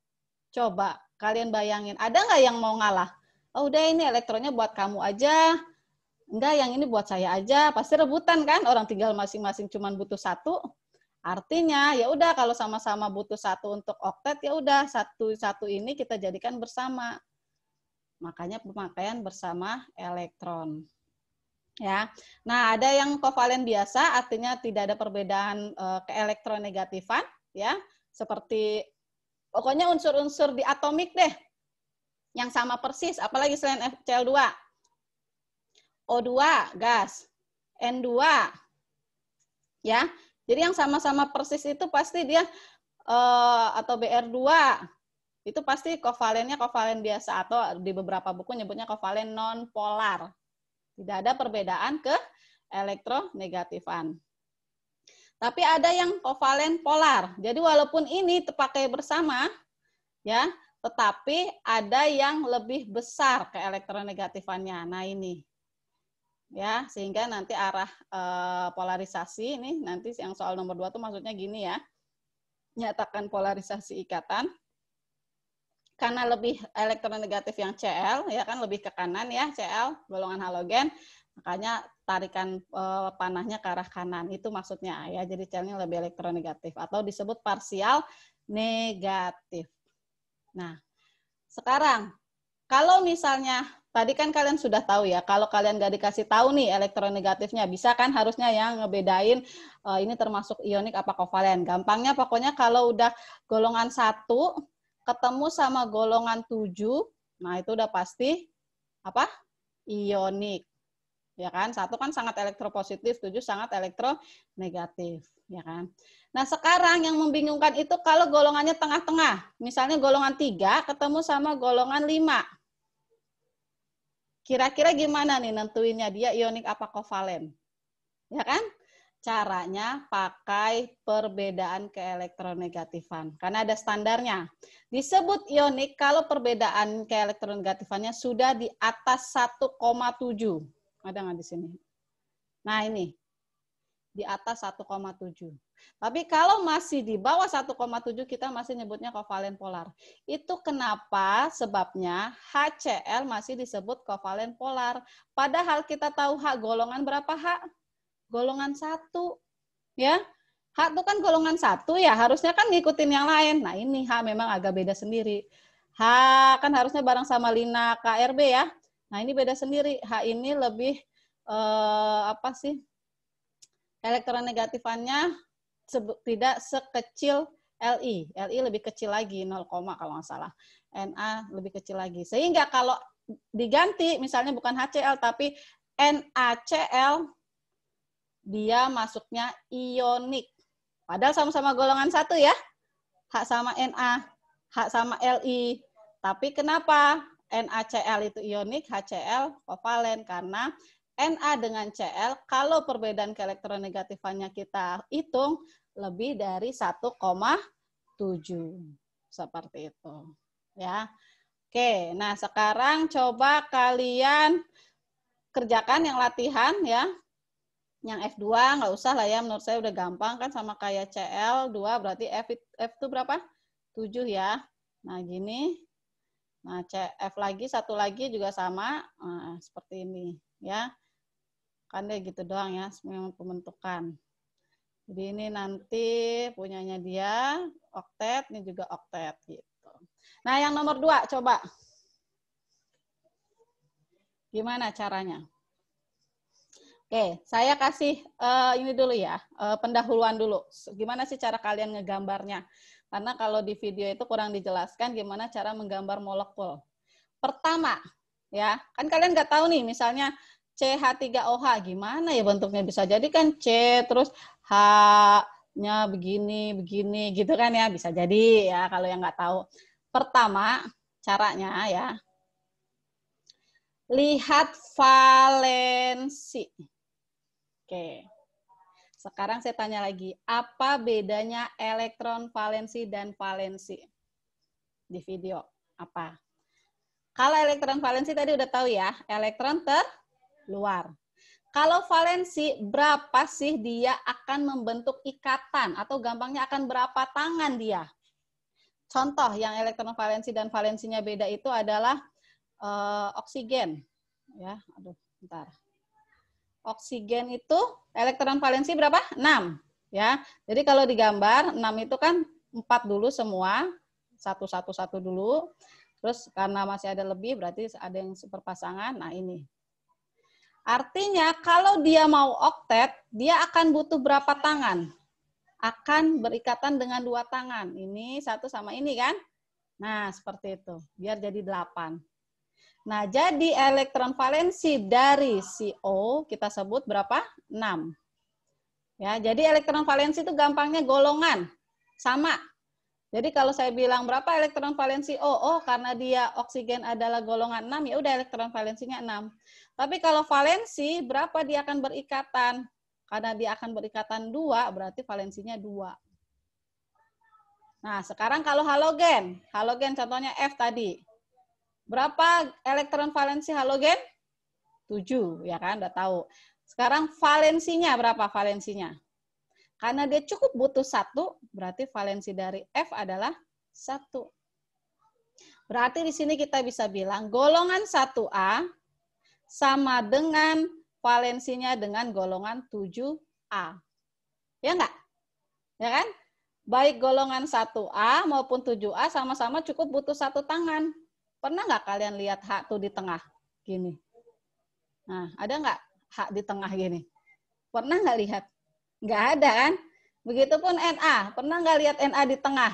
Speaker 2: Coba kalian bayangin, ada nggak yang mau ngalah? Oh udah ini elektronnya buat kamu aja, enggak yang ini buat saya aja, pasti rebutan kan? Orang tinggal masing-masing cuman butuh satu. Artinya ya udah kalau sama-sama butuh satu untuk oktet ya udah satu satu ini kita jadikan bersama. Makanya pemakaian bersama elektron. Ya. Nah, ada yang kovalen biasa artinya tidak ada perbedaan eh, keelektronegatifan ya, seperti pokoknya unsur-unsur di atomik deh. Yang sama persis, apalagi selain FCl2. O2 gas, N2 ya. Jadi yang sama-sama persis itu pasti dia eh, atau BR2 itu pasti kovalennya kovalen biasa atau di beberapa buku nyebutnya kovalen non polar. Tidak ada perbedaan ke elektronegatifan. Tapi ada yang kovalen polar. Jadi walaupun ini terpakai bersama ya, tetapi ada yang lebih besar ke elektronegatifannya. Nah, ini ya sehingga nanti arah eh, polarisasi ini nanti yang soal nomor dua tuh maksudnya gini ya nyatakan polarisasi ikatan karena lebih elektronegatif yang Cl ya kan lebih ke kanan ya Cl golongan halogen makanya tarikan eh, panahnya ke arah kanan itu maksudnya ya jadi Cl-nya lebih elektronegatif atau disebut parsial negatif. Nah, sekarang kalau misalnya tadi kan kalian sudah tahu ya, kalau kalian nggak dikasih tahu nih elektronegatifnya, bisa kan harusnya yang ngebedain eh, ini termasuk ionik apa kovalen. Gampangnya pokoknya kalau udah golongan satu ketemu sama golongan tujuh, nah itu udah pasti apa? Ionik. ya kan? Satu kan sangat elektropositif, tujuh sangat elektronegatif, ya kan? Nah sekarang yang membingungkan itu kalau golongannya tengah-tengah, misalnya golongan tiga ketemu sama golongan lima, kira-kira gimana nih nentuinnya dia ionik apa kovalen, ya kan? Caranya pakai perbedaan keelektronegatifan. Karena ada standarnya. Disebut ionik kalau perbedaan keelektronegatifannya sudah di atas 1,7. Ada nggak di sini? Nah ini. Di atas 1,7. Tapi kalau masih di bawah 1,7 kita masih nyebutnya kovalen polar. Itu kenapa sebabnya HCl masih disebut kovalen polar. Padahal kita tahu H golongan berapa H? Golongan satu. Ya, H itu kan golongan satu ya, harusnya kan ngikutin yang lain. Nah ini H memang agak beda sendiri. H kan harusnya bareng sama Lina KRB ya. Nah ini beda sendiri. H ini lebih eh, apa sih? Elektronegatifannya tidak sekecil Li. Li lebih kecil lagi, 0, kalau nggak salah. Na lebih kecil lagi. Sehingga kalau diganti, misalnya bukan HCl, tapi NaCl dia masuknya ionik. Padahal sama-sama golongan satu ya. H sama Na, H sama Li. Tapi kenapa NaCl itu ionik, HCl kovalen? Karena Na dengan Cl, kalau perbedaan keelektronegatifannya kita hitung, lebih dari 1,7. Seperti itu. Ya. Oke, nah sekarang coba kalian kerjakan yang latihan ya yang F2 nggak usah lah ya, menurut saya udah gampang kan sama kayak CL 2 berarti F, F itu berapa? 7 ya. Nah gini, nah CF lagi, satu lagi juga sama, nah, seperti ini ya. Kan deh gitu doang ya, memang pembentukan. Jadi ini nanti punyanya dia, oktet, ini juga oktet gitu. Nah yang nomor dua coba. Gimana caranya? Oke, saya kasih uh, ini dulu ya, uh, pendahuluan dulu. Gimana sih cara kalian ngegambarnya? Karena kalau di video itu kurang dijelaskan gimana cara menggambar molekul. Pertama, ya, kan kalian nggak tahu nih, misalnya CH3OH, gimana ya bentuknya? Bisa jadi kan C, terus H-nya begini, begini, gitu kan ya, bisa jadi ya kalau yang nggak tahu. Pertama, caranya ya, lihat valensi. Oke. Sekarang saya tanya lagi, apa bedanya elektron valensi dan valensi? Di video, apa? Kalau elektron valensi tadi udah tahu ya, elektron terluar. Kalau valensi, berapa sih dia akan membentuk ikatan? Atau gampangnya akan berapa tangan dia? Contoh yang elektron valensi dan valensinya beda itu adalah uh, oksigen. Ya, aduh, bentar oksigen itu elektron valensi berapa? 6. Ya. Jadi kalau digambar 6 itu kan 4 dulu semua, satu satu satu dulu. Terus karena masih ada lebih berarti ada yang seperpasangan. Nah, ini. Artinya kalau dia mau oktet, dia akan butuh berapa tangan? Akan berikatan dengan dua tangan. Ini satu sama ini kan? Nah, seperti itu. Biar jadi delapan. Nah, jadi elektron valensi dari CO kita sebut berapa? 6. Ya, jadi elektron valensi itu gampangnya golongan. Sama. Jadi kalau saya bilang berapa elektron valensi O? Oh, karena dia oksigen adalah golongan 6, ya udah elektron valensinya 6. Tapi kalau valensi, berapa dia akan berikatan? Karena dia akan berikatan 2, berarti valensinya 2. Nah, sekarang kalau halogen. Halogen contohnya F tadi. Berapa elektron valensi halogen? 7, ya kan? Udah tahu. Sekarang valensinya berapa valensinya? Karena dia cukup butuh satu, berarti valensi dari F adalah satu. Berarti di sini kita bisa bilang golongan 1A sama dengan valensinya dengan golongan 7A. Ya enggak? Ya kan? Baik golongan 1A maupun 7A sama-sama cukup butuh satu tangan. Pernah nggak kalian lihat hak tuh di tengah gini? Nah, ada nggak hak di tengah gini? Pernah nggak lihat? Nggak ada kan? Begitupun NA. Pernah nggak lihat NA di tengah?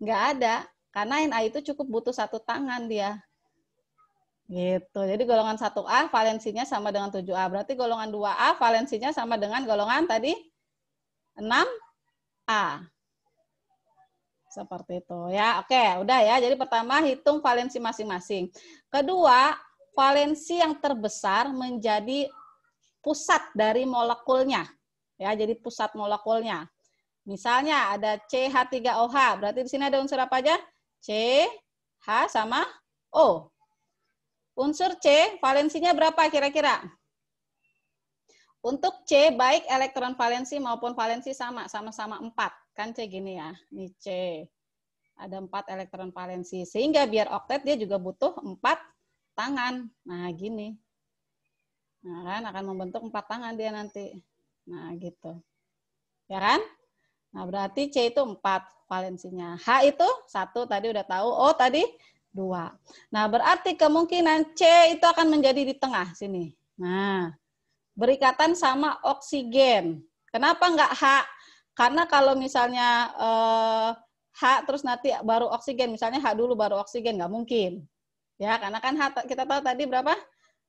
Speaker 2: Nggak ada. Karena NA itu cukup butuh satu tangan dia. Gitu. Jadi golongan 1A valensinya sama dengan 7A. Berarti golongan 2A valensinya sama dengan golongan tadi 6A. Seperti itu ya. Oke, udah ya. Jadi pertama hitung valensi masing-masing. Kedua, valensi yang terbesar menjadi pusat dari molekulnya. Ya, jadi pusat molekulnya. Misalnya ada CH3OH, berarti di sini ada unsur apa aja? C, H sama O. Unsur C, valensinya berapa kira-kira? Untuk C, baik elektron valensi maupun valensi sama, sama-sama 4. Kan C gini ya, ini C. Ada 4 elektron valensi. Sehingga biar oktet dia juga butuh 4 tangan. Nah, gini. Nah, kan akan membentuk 4 tangan dia nanti. Nah, gitu. Ya kan? Nah, berarti C itu 4 valensinya. H itu 1 tadi udah tahu. O tadi 2. Nah, berarti kemungkinan C itu akan menjadi di tengah sini. Nah, berikatan sama oksigen. Kenapa enggak H? Karena kalau misalnya eh, H terus nanti baru oksigen, misalnya H dulu baru oksigen, nggak mungkin. Ya, karena kan H kita tahu tadi berapa?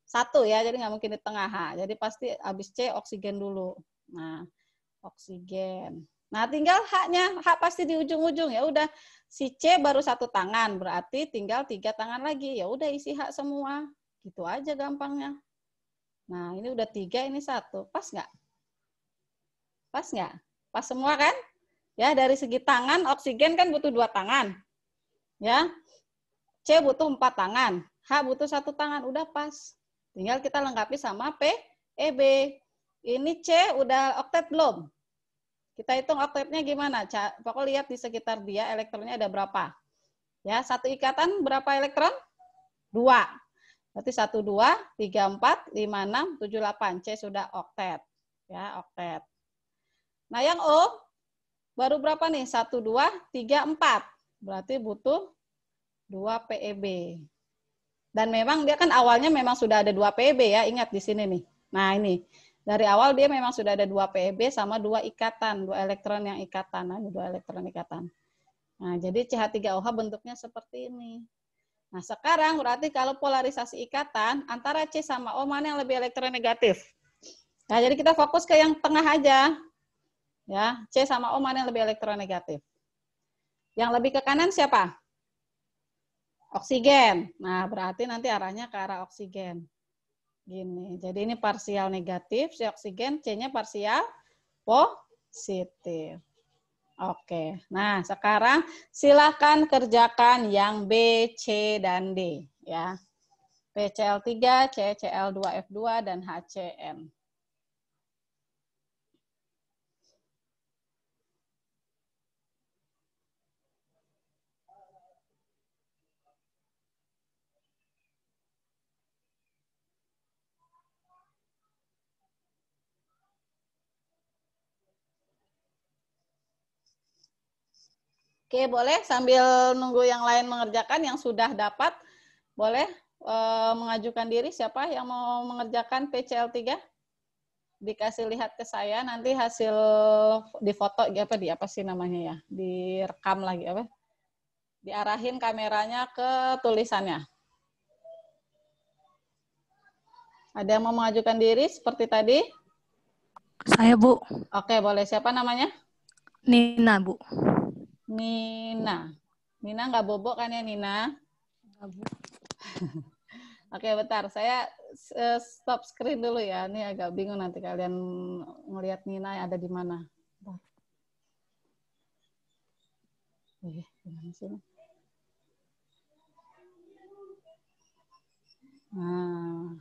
Speaker 2: Satu ya, jadi nggak mungkin di tengah H. Jadi pasti habis C oksigen dulu. Nah, oksigen. Nah, tinggal H-nya, H pasti di ujung-ujung ya udah si C baru satu tangan, berarti tinggal tiga tangan lagi. Ya udah isi H semua. Gitu aja gampangnya. Nah, ini udah tiga, ini satu. Pas nggak? Pas nggak? Pas semua kan? Ya, dari segi tangan, oksigen kan butuh dua tangan. Ya, C butuh empat tangan. H butuh satu tangan. Udah pas. Tinggal kita lengkapi sama P, E, B. Ini C udah oktet belum? Kita hitung oktetnya gimana? Pokoknya lihat di sekitar dia elektronnya ada berapa. Ya, satu ikatan berapa elektron? Dua. Berarti 1, 2, 3, 4, 5, 6, 7, 8. C sudah oktet. Ya, oktet. Nah, yang O baru berapa nih? 1, 2, 3, 4. Berarti butuh 2 PEB. Dan memang dia kan awalnya memang sudah ada 2 PEB ya. Ingat di sini nih. Nah, ini. Dari awal dia memang sudah ada 2 PEB sama 2 ikatan. 2 elektron yang ikatan. Nah, ini 2 elektron ikatan. Nah, jadi CH3OH bentuknya seperti ini. Nah, sekarang berarti kalau polarisasi ikatan antara C sama O mana yang lebih elektronegatif? Nah, jadi kita fokus ke yang tengah aja. Ya, C sama O mana yang lebih elektronegatif? Yang lebih ke kanan siapa? Oksigen. Nah, berarti nanti arahnya ke arah oksigen. Gini. Jadi ini parsial negatif, si oksigen, C-nya parsial positif. Oke, nah sekarang silakan kerjakan yang B, C, dan D. ya. PCl3, CCl2F2, dan HCN. Oke, boleh sambil nunggu yang lain mengerjakan yang sudah dapat, boleh e, mengajukan diri siapa yang mau mengerjakan PCL3? Dikasih lihat ke saya, nanti hasil di foto apa di apa sih namanya ya? Direkam lagi apa? Diarahin kameranya ke tulisannya. Ada yang mau mengajukan diri seperti tadi?
Speaker 5: Saya, Bu.
Speaker 2: Oke, boleh. Siapa namanya?
Speaker 5: Nina, Bu.
Speaker 2: Nina. Nina nggak bobok kan ya Nina? Oke, bentar. Saya eh, stop screen dulu ya. Ini agak bingung nanti kalian ngelihat Nina ada di mana. Nah,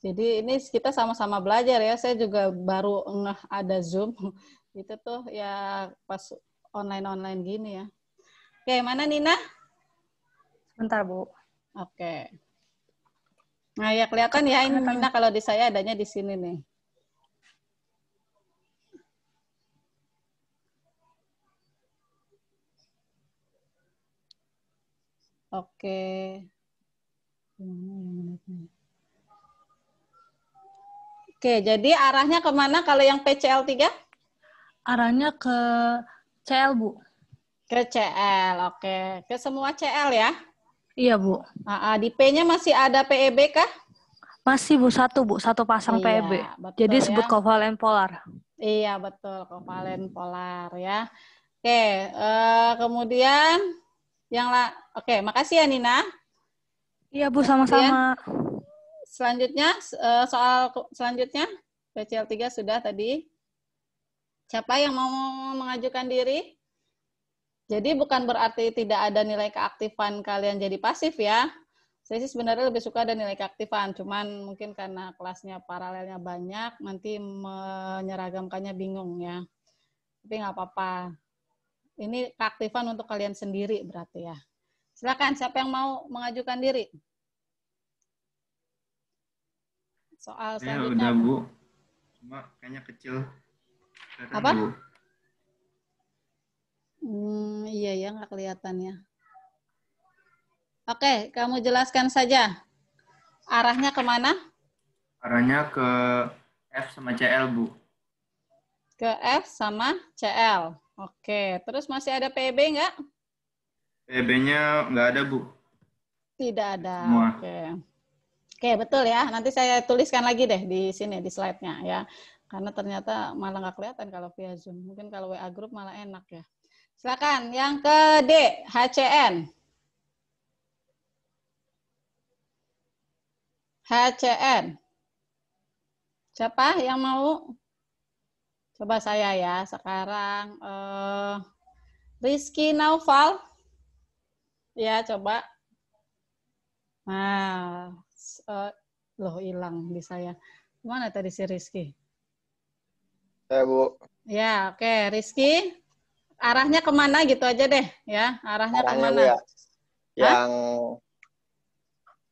Speaker 2: jadi ini kita sama-sama belajar ya. Saya juga baru ngeh ada Zoom. Itu tuh ya pas online-online gini ya. Oke, mana Nina?
Speaker 5: Sebentar, Bu.
Speaker 2: Oke. Nah, ya kelihatan ya ini Nina kalau di saya adanya di sini nih. Oke. Oke, jadi arahnya ke mana kalau yang PCL 3?
Speaker 5: Arahnya ke CL, Bu.
Speaker 2: Ke CL, oke. Ke semua CL ya?
Speaker 5: Iya, Bu.
Speaker 2: Ah, ah, di P-nya masih ada PEB kah?
Speaker 5: Masih, Bu. Satu, Bu. Satu pasang
Speaker 2: Iya,
Speaker 5: PEB.
Speaker 2: betul
Speaker 5: Jadi
Speaker 2: ya.
Speaker 5: disebut kovalen polar.
Speaker 2: Iya, betul. Kovalen polar ya. Oke, eh, kemudian yang la Oke, makasih ya Nina.
Speaker 5: Iya, Bu. Sama-sama.
Speaker 2: Selanjutnya eh, soal selanjutnya PCL3 sudah tadi. Siapa yang mau mengajukan diri? Jadi bukan berarti tidak ada nilai keaktifan kalian jadi pasif ya. Saya sih sebenarnya lebih suka ada nilai keaktifan, cuman mungkin karena kelasnya paralelnya banyak, nanti menyeragamkannya bingung ya. Tapi nggak apa-apa. Ini keaktifan untuk kalian sendiri berarti ya. Silakan, siapa yang mau mengajukan diri? Soal
Speaker 1: Saya udah Bu. Cuma kayaknya kecil.
Speaker 2: Apa?
Speaker 1: Bu.
Speaker 2: Hmm, iya ya, nggak kelihatan ya. Oke, kamu jelaskan saja. Arahnya ke mana?
Speaker 1: Arahnya ke F sama CL, Bu.
Speaker 2: Ke F sama CL. Oke, terus masih ada PB nggak?
Speaker 1: PB-nya nggak ada, Bu.
Speaker 2: Tidak ada.
Speaker 1: Semua.
Speaker 2: Oke. Oke, betul ya. Nanti saya tuliskan lagi deh di sini, di slide-nya ya. Karena ternyata malah nggak kelihatan kalau via Zoom. Mungkin kalau WA Group malah enak ya. Silakan. Yang ke D, HCN. HCN. Siapa yang mau? Coba saya ya. Sekarang eh, Rizky Naufal. Ya, coba. Nah, eh, loh hilang di saya. Mana tadi si Rizky?
Speaker 3: Ya, Bu.
Speaker 2: Ya, oke. Rizky, arahnya ke mana gitu aja deh, ya. Arahnya,
Speaker 3: Arahnya,
Speaker 2: ke
Speaker 3: mana? Ya. Yang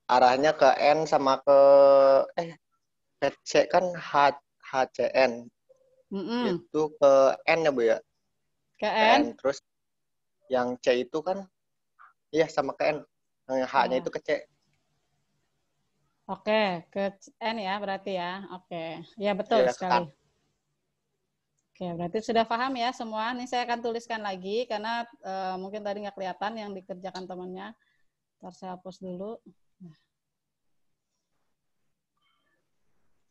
Speaker 3: arahnya ke N sama ke eh ke C kan H HCN.
Speaker 2: Mm-mm.
Speaker 3: Itu ke N ya, Bu ya.
Speaker 2: Ke
Speaker 3: Ke
Speaker 2: N.
Speaker 3: N. Terus yang C itu kan iya sama ke N. Yang H-nya
Speaker 2: Oh.
Speaker 3: itu ke C.
Speaker 2: Oke, ke N ya berarti ya. Oke, ya betul
Speaker 3: Iya,
Speaker 2: sekali. Oke, berarti sudah paham ya semua. Ini saya akan tuliskan lagi karena eh, mungkin tadi nggak kelihatan yang dikerjakan temannya. Ntar saya hapus dulu.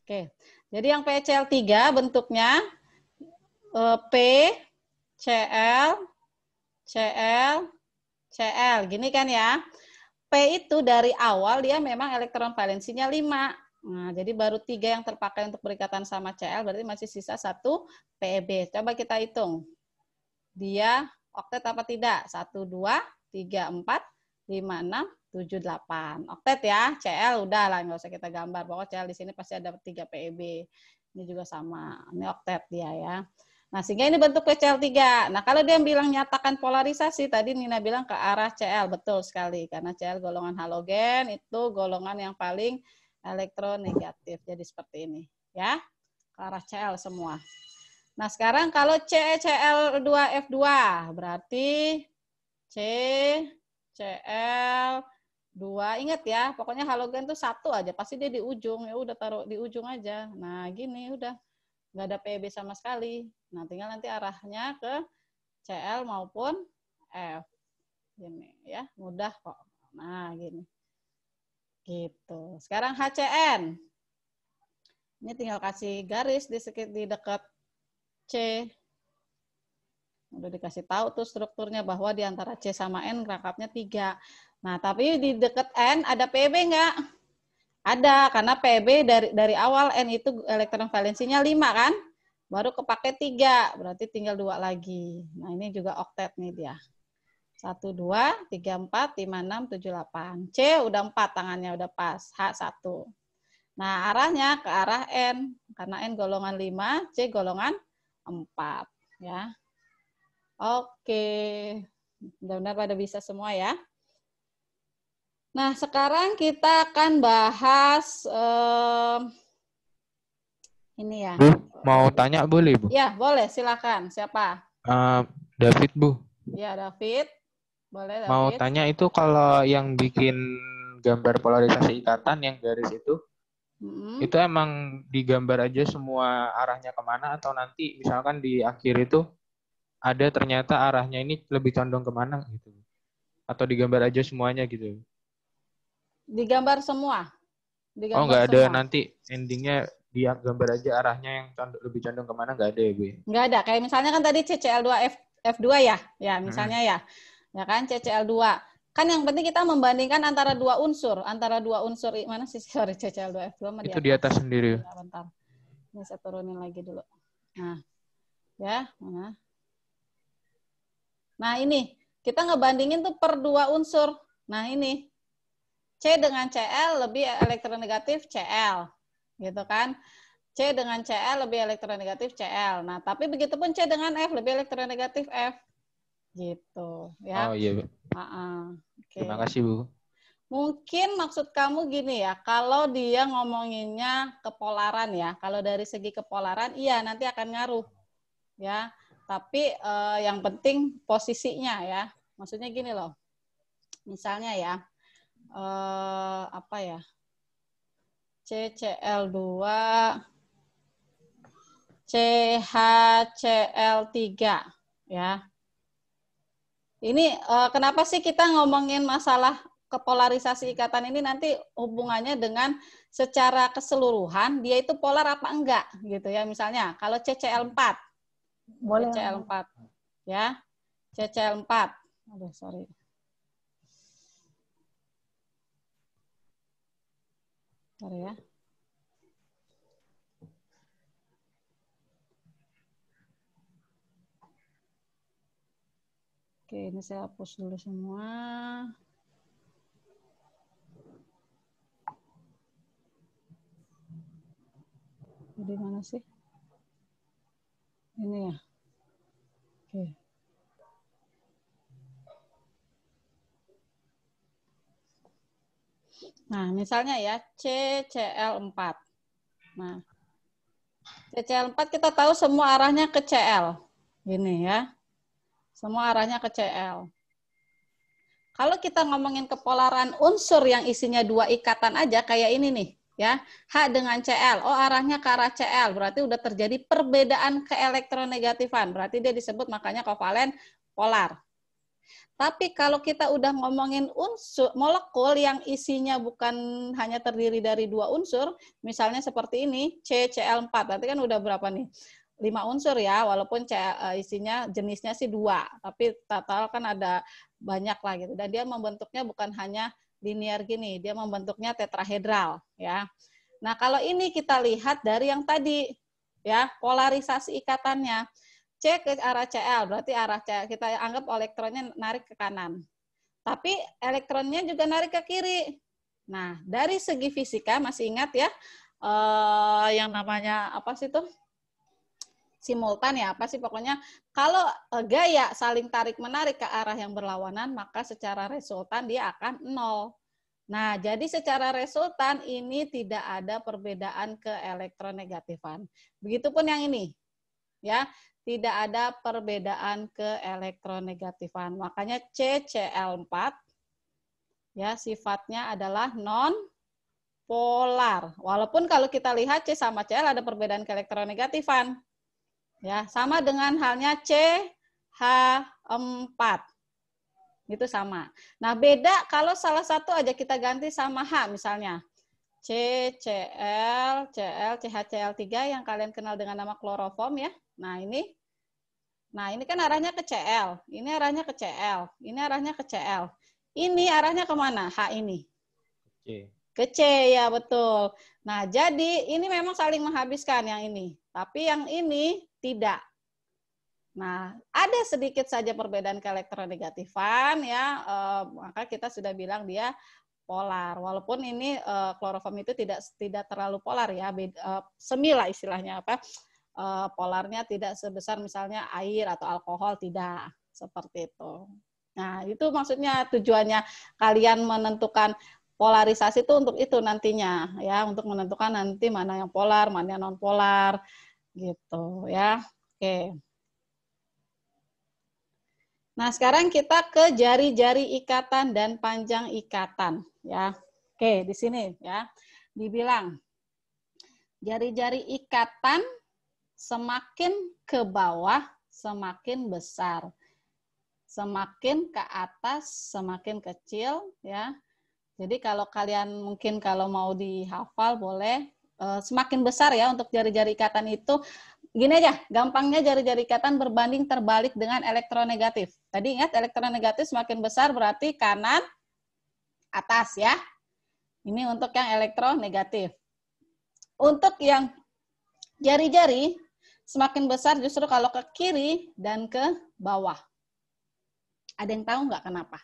Speaker 2: Oke, jadi yang PCL 3 bentuknya eh, P, CL, CL, CL. Gini kan ya. P itu dari awal dia memang elektron valensinya 5. Nah, jadi baru tiga yang terpakai untuk berikatan sama Cl, berarti masih sisa satu PEB. Coba kita hitung. Dia oktet apa tidak? 1, 2, 3, 4, 5, 6, 7, 8. Oktet ya, Cl udah lah, nggak usah kita gambar. Pokoknya Cl di sini pasti ada 3 PEB. Ini juga sama. Ini oktet dia ya. Nah, sehingga ini bentuk PCl3. Nah, kalau dia bilang nyatakan polarisasi, tadi Nina bilang ke arah Cl. Betul sekali. Karena Cl golongan halogen, itu golongan yang paling elektronegatif. Jadi seperti ini. ya Ke arah Cl semua. Nah, sekarang kalau CeCl2F2, berarti C, Cl, 2. Ingat ya, pokoknya halogen itu satu aja. Pasti dia di ujung. Ya udah taruh di ujung aja. Nah, gini udah nggak ada PB sama sekali. Nah, tinggal nanti arahnya ke CL maupun F. Gini ya, mudah kok. Nah, gini. Gitu. Sekarang HCN. Ini tinggal kasih garis di sekit di dekat C. Udah dikasih tahu tuh strukturnya bahwa di antara C sama N rangkapnya 3. Nah, tapi di dekat N ada PB nggak? Ada, karena PB dari dari awal N itu elektron valensinya 5 kan? Baru kepake 3, berarti tinggal dua lagi. Nah, ini juga oktet nih dia. 1, 2, 3, 4, 5, 6, 7, 8. C udah 4 tangannya, udah pas. H 1. Nah, arahnya ke arah N. Karena N golongan 5, C golongan 4. Ya. Oke. Benar-benar pada bisa semua ya. Nah, sekarang kita akan bahas eh, ini ya.
Speaker 6: Bu, mau tanya boleh, Bu?
Speaker 2: Ya, boleh. Silakan. Siapa?
Speaker 6: Eh, David, Bu.
Speaker 2: Ya, David. Boleh, David.
Speaker 6: Mau tanya itu kalau yang bikin gambar polarisasi ikatan yang garis itu,
Speaker 2: Mm-mm.
Speaker 6: itu emang digambar aja semua arahnya ke mana atau nanti misalkan di akhir itu ada ternyata arahnya ini lebih condong ke mana gitu? Atau digambar aja semuanya gitu?
Speaker 2: Digambar semua. Digambar
Speaker 6: Oh, nggak ada
Speaker 2: semua.
Speaker 6: nanti endingnya dia gambar aja arahnya yang condong, lebih condong ke mana nggak ada ya, Bu? ya?
Speaker 2: Nggak ada. Kayak misalnya kan tadi CCL2 F, F2 ya. Ya, misalnya ya. Ya kan CCL2. Kan yang penting kita membandingkan antara dua unsur, antara dua unsur mana sih sorry CCL2 F2 mah
Speaker 6: Itu di atas sendiri.
Speaker 2: Bentar, bentar. Ini saya turunin lagi dulu. Nah, ya, mana? Nah, ini kita ngebandingin tuh per dua unsur. Nah, ini C dengan CL lebih elektronegatif CL. Gitu kan? C dengan CL lebih elektronegatif CL. Nah, tapi begitu pun C dengan F lebih elektronegatif F. Gitu, ya.
Speaker 6: Oh iya.
Speaker 2: Ah, ah. Oke.
Speaker 6: Terima kasih, Bu.
Speaker 2: Mungkin maksud kamu gini ya, kalau dia ngomonginnya kepolaran ya, kalau dari segi kepolaran, iya nanti akan ngaruh, ya. Tapi eh, yang penting posisinya ya, maksudnya gini loh, misalnya ya, eh, apa ya, CCl2, CHCl3, ya. Ini eh, kenapa sih kita ngomongin masalah kepolarisasi ikatan ini nanti hubungannya dengan secara keseluruhan dia itu polar apa enggak gitu ya? Misalnya kalau CCl4
Speaker 5: Boleh.
Speaker 2: CCl4 ya. CCl4 aduh sorry. Sorry ya Oke, ini saya hapus dulu semua. Di mana sih? Ini ya. Oke. Nah, misalnya ya CCl4. Nah, CCl4 kita tahu semua arahnya ke Cl. Gini ya. Semua arahnya ke Cl. Kalau kita ngomongin kepolaran unsur yang isinya dua ikatan aja kayak ini nih, ya. H dengan Cl. Oh, arahnya ke arah Cl. Berarti udah terjadi perbedaan keelektronegatifan. Berarti dia disebut makanya kovalen polar. Tapi kalau kita udah ngomongin unsur molekul yang isinya bukan hanya terdiri dari dua unsur, misalnya seperti ini, CCl4. Berarti kan udah berapa nih? Lima unsur ya, walaupun C, eh, isinya jenisnya sih dua, tapi total kan ada banyak lah gitu. Dan dia membentuknya bukan hanya linear gini, dia membentuknya tetrahedral ya. Nah kalau ini kita lihat dari yang tadi ya polarisasi ikatannya C ke arah Cl berarti arah Cl kita anggap elektronnya narik ke kanan, tapi elektronnya juga narik ke kiri. Nah dari segi fisika masih ingat ya eh, yang namanya apa sih tuh? Simultan ya apa sih pokoknya kalau eh, gaya saling tarik menarik ke arah yang berlawanan maka secara resultan dia akan nol. Nah, jadi secara resultan ini tidak ada perbedaan ke elektronegatifan. Begitupun yang ini. Ya, tidak ada perbedaan ke elektronegatifan. Makanya CCl4 ya sifatnya adalah non polar. Walaupun kalau kita lihat C sama Cl ada perbedaan ke elektronegatifan. Ya, sama dengan halnya CH4. Itu sama. Nah, beda kalau salah satu aja kita ganti sama H misalnya. CCl, Cl, CHCl3 yang kalian kenal dengan nama kloroform ya. Nah, ini Nah, ini kan arahnya ke Cl. Ini arahnya ke Cl. Ini arahnya ke Cl. Ini arahnya ke mana? H ini.
Speaker 6: Oke.
Speaker 2: Ke C ya betul. Nah, jadi ini memang saling menghabiskan yang ini. Tapi yang ini tidak. Nah, ada sedikit saja perbedaan ke elektronegatifan ya, eh, maka kita sudah bilang dia polar. Walaupun ini eh, kloroform itu tidak tidak terlalu polar ya, beda, eh, semi lah istilahnya apa? Eh, polarnya tidak sebesar misalnya air atau alkohol tidak seperti itu. Nah, itu maksudnya tujuannya kalian menentukan polarisasi itu untuk itu nantinya ya, untuk menentukan nanti mana yang polar, mana yang non polar gitu ya. Oke. Nah, sekarang kita ke jari-jari ikatan dan panjang ikatan ya. Oke, di sini ya. Dibilang jari-jari ikatan semakin ke bawah semakin besar. Semakin ke atas semakin kecil ya. Jadi kalau kalian mungkin kalau mau dihafal boleh uh, semakin besar ya untuk jari-jari ikatan itu gini aja, gampangnya jari-jari ikatan berbanding terbalik dengan elektronegatif. Tadi ingat elektronegatif semakin besar berarti kanan atas ya. Ini untuk yang elektronegatif. Untuk yang jari-jari semakin besar justru kalau ke kiri dan ke bawah. Ada yang tahu nggak kenapa?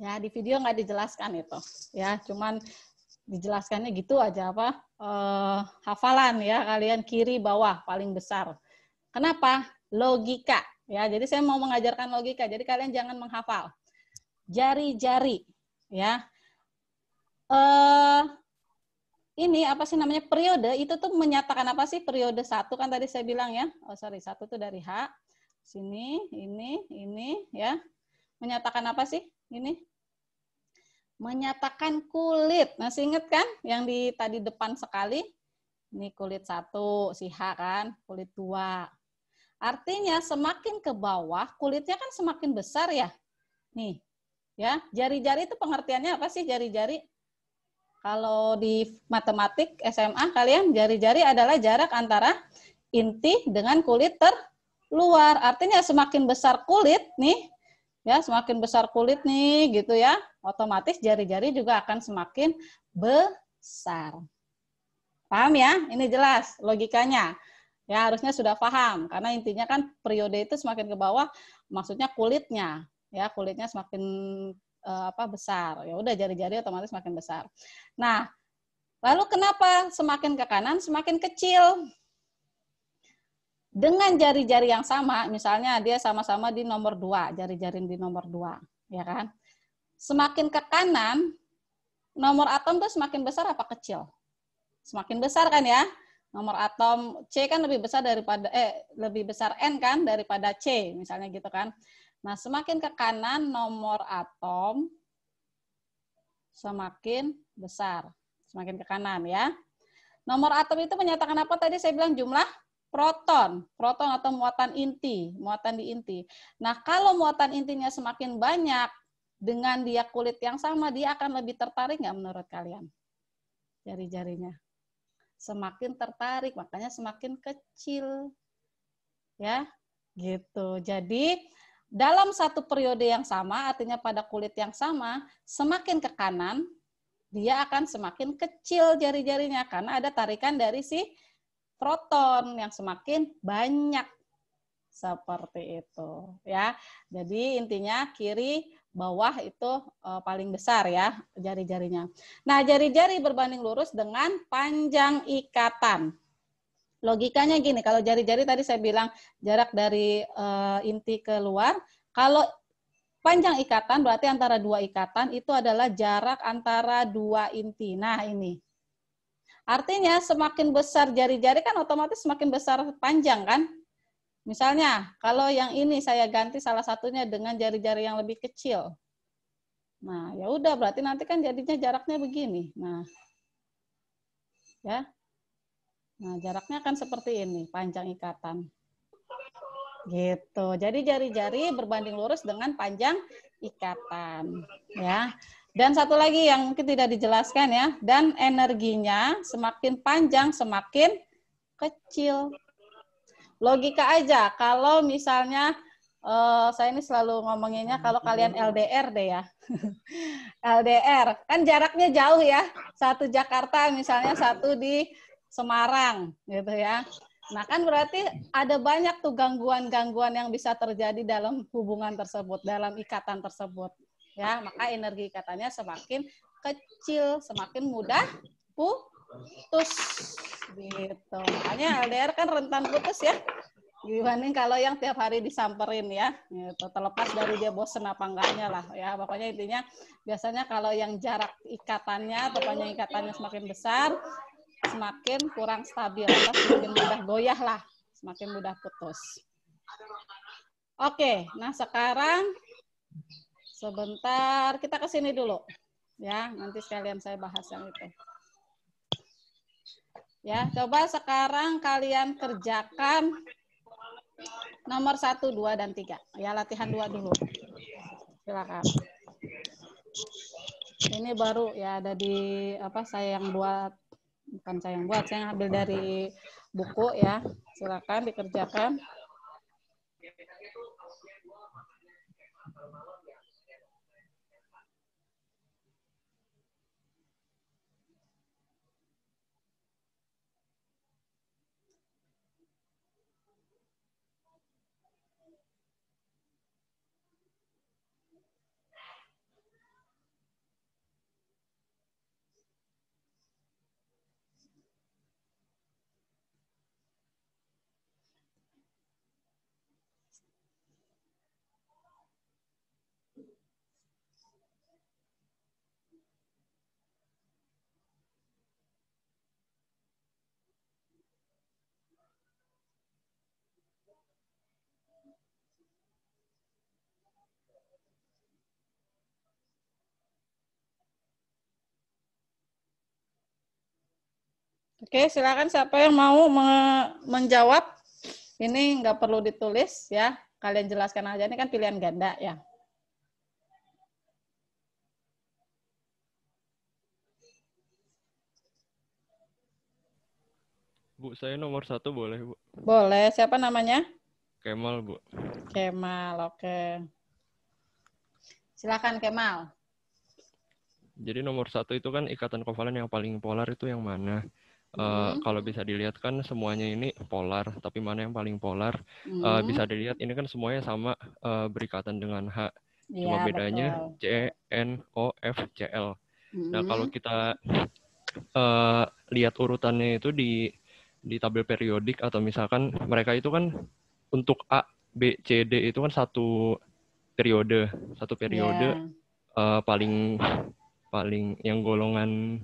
Speaker 2: Ya di video nggak dijelaskan itu. Ya cuman dijelaskannya gitu aja apa uh, hafalan ya kalian kiri bawah paling besar. Kenapa? Logika ya. Jadi saya mau mengajarkan logika. Jadi kalian jangan menghafal. Jari-jari ya. Uh, ini apa sih namanya periode itu tuh menyatakan apa sih periode satu kan tadi saya bilang ya. Oh sorry satu tuh dari H sini ini ini ya menyatakan apa sih ini menyatakan kulit. Masih ingat kan yang di tadi depan sekali? Ini kulit satu, si H kan, kulit dua. Artinya semakin ke bawah, kulitnya kan semakin besar ya. Nih, ya jari-jari itu pengertiannya apa sih jari-jari? Kalau di matematik SMA kalian jari-jari adalah jarak antara inti dengan kulit terluar. Artinya semakin besar kulit nih, ya semakin besar kulit nih gitu ya. Otomatis jari-jari juga akan semakin besar. Paham ya? Ini jelas logikanya. Ya harusnya sudah paham. Karena intinya kan periode itu semakin ke bawah maksudnya kulitnya. Ya kulitnya semakin uh, apa besar. Ya udah jari-jari otomatis semakin besar. Nah lalu kenapa semakin ke kanan semakin kecil dengan jari-jari yang sama, misalnya dia sama-sama di nomor dua, jari-jari di nomor dua, ya kan? Semakin ke kanan, nomor atom itu semakin besar apa kecil? Semakin besar kan ya? Nomor atom C kan lebih besar daripada eh lebih besar N kan daripada C, misalnya gitu kan. Nah, semakin ke kanan nomor atom semakin besar, semakin ke kanan ya. Nomor atom itu menyatakan apa tadi saya bilang jumlah proton, proton atau muatan inti, muatan di inti. Nah, kalau muatan intinya semakin banyak dengan dia kulit yang sama, dia akan lebih tertarik nggak menurut kalian? Jari-jarinya. Semakin tertarik, makanya semakin kecil. Ya, gitu. Jadi, dalam satu periode yang sama, artinya pada kulit yang sama, semakin ke kanan, dia akan semakin kecil jari-jarinya karena ada tarikan dari si proton yang semakin banyak seperti itu ya. Jadi intinya kiri bawah itu uh, paling besar ya jari-jarinya. Nah, jari-jari berbanding lurus dengan panjang ikatan. Logikanya gini, kalau jari-jari tadi saya bilang jarak dari uh, inti keluar, kalau panjang ikatan berarti antara dua ikatan itu adalah jarak antara dua inti. Nah, ini Artinya semakin besar jari-jari kan otomatis semakin besar panjang kan? Misalnya, kalau yang ini saya ganti salah satunya dengan jari-jari yang lebih kecil. Nah, ya udah berarti nanti kan jadinya jaraknya begini. Nah, ya. Nah, jaraknya kan seperti ini, panjang ikatan. Gitu. Jadi jari-jari berbanding lurus dengan panjang ikatan, ya. Dan satu lagi yang mungkin tidak dijelaskan ya, dan energinya semakin panjang semakin kecil. Logika aja, kalau misalnya uh, saya ini selalu ngomonginnya kalau kalian LDR deh ya. LDR, kan jaraknya jauh ya. Satu Jakarta misalnya, satu di Semarang gitu ya. Nah kan berarti ada banyak tuh gangguan-gangguan yang bisa terjadi dalam hubungan tersebut, dalam ikatan tersebut ya maka energi katanya semakin kecil semakin mudah putus gitu. Makanya LDR kan rentan putus ya. Dibanding kalau yang tiap hari disamperin ya gitu. Terlepas dari dia bosen apa enggaknya lah ya. Pokoknya intinya biasanya kalau yang jarak ikatannya atau panjang ikatannya semakin besar semakin kurang stabil atau semakin mudah goyah lah semakin mudah putus. Oke nah sekarang Sebentar, kita ke sini dulu. Ya, nanti sekalian saya bahas yang itu. Ya, coba sekarang kalian kerjakan nomor 1, 2, dan 3. Ya, latihan 2 dulu. Silakan. Ini baru ya ada di apa saya yang buat bukan saya yang buat, saya ambil dari buku ya. Silakan dikerjakan. Oke, silakan siapa yang mau me- menjawab. Ini nggak perlu ditulis ya. Kalian jelaskan aja. Ini kan pilihan ganda ya.
Speaker 7: Bu, saya nomor satu boleh, Bu?
Speaker 2: Boleh. Siapa namanya?
Speaker 7: Kemal, Bu.
Speaker 2: Kemal. Oke. Silakan Kemal.
Speaker 7: Jadi nomor satu itu kan ikatan kovalen yang paling polar itu yang mana? Eh,
Speaker 2: Hmm.
Speaker 7: kalau bisa dilihat kan semuanya ini polar, tapi mana yang paling polar? Eh,
Speaker 2: Hmm.
Speaker 7: bisa dilihat ini kan semuanya sama eh, berikatan dengan H. Cuma
Speaker 2: Iya,
Speaker 7: bedanya
Speaker 2: betul.
Speaker 7: C, N, O, F, Cl. Nah,
Speaker 2: Hmm.
Speaker 7: kalau kita eh, lihat urutannya itu di di tabel periodik atau misalkan mereka itu kan untuk A, B, C, D itu kan satu periode, satu periode
Speaker 2: Ya.
Speaker 7: eh, paling paling yang golongan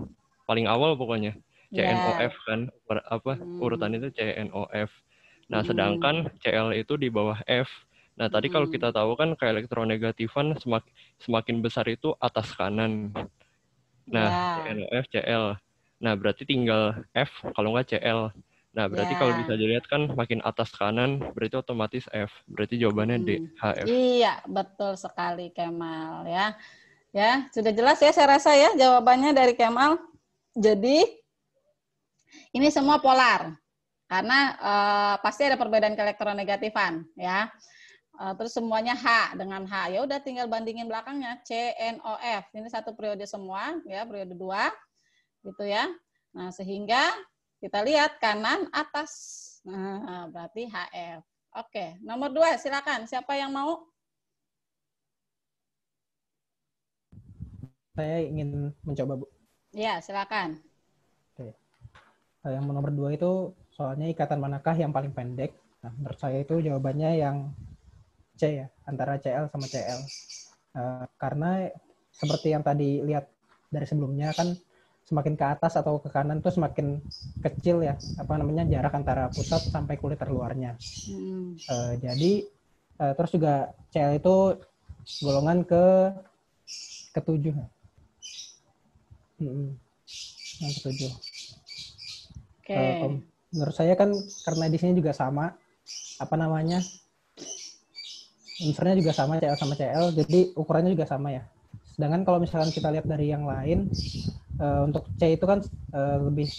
Speaker 7: paling awal pokoknya CNOF kan per- apa
Speaker 2: Ya. Hmm.
Speaker 7: urutan itu CNOF. Nah,
Speaker 2: Hmm.
Speaker 7: sedangkan CL itu di bawah F. Nah, tadi kalau
Speaker 2: Hmm.
Speaker 7: kita tahu kan ke elektronegatifan semakin semakin besar itu atas kanan. Nah,
Speaker 2: Ya.
Speaker 7: CNOF, CL. Nah, berarti tinggal F kalau nggak CL. Nah, berarti
Speaker 2: Ya.
Speaker 7: kalau bisa dilihat kan makin atas kanan berarti otomatis F. Berarti jawabannya D,
Speaker 2: Hmm.
Speaker 7: HF.
Speaker 2: Iya, betul sekali Kemal ya. Ya, sudah jelas ya saya rasa ya jawabannya dari Kemal. Jadi ini semua polar. Karena eh, pasti ada perbedaan keelektronegatifan ya. Eh, terus semuanya H dengan H. Ya udah tinggal bandingin belakangnya C N O F. Ini satu periode semua ya, periode 2 gitu ya. Nah, sehingga kita lihat kanan atas. Nah, berarti HF. Oke, nomor dua silakan. Siapa yang mau?
Speaker 8: Saya ingin mencoba, Bu.
Speaker 2: Ya, silakan.
Speaker 8: Eh, Yang nomor dua itu soalnya ikatan manakah yang paling pendek? Nah, menurut saya itu jawabannya yang C ya, antara CL sama CL. Eh, karena seperti yang tadi lihat dari sebelumnya kan semakin ke atas atau ke kanan tuh semakin kecil ya, apa namanya jarak antara pusat sampai kulit terluarnya.
Speaker 2: Hmm.
Speaker 8: Eh, jadi eh, terus juga CL itu golongan ke ketujuh. Mm-mm. Yang ketujuh.
Speaker 2: Oke.
Speaker 8: Eh, om- menurut saya kan karena di sini juga sama apa namanya unsurnya juga sama CL sama CL jadi ukurannya juga sama ya sedangkan kalau misalkan kita lihat dari yang lain eh, untuk C itu kan eh, lebih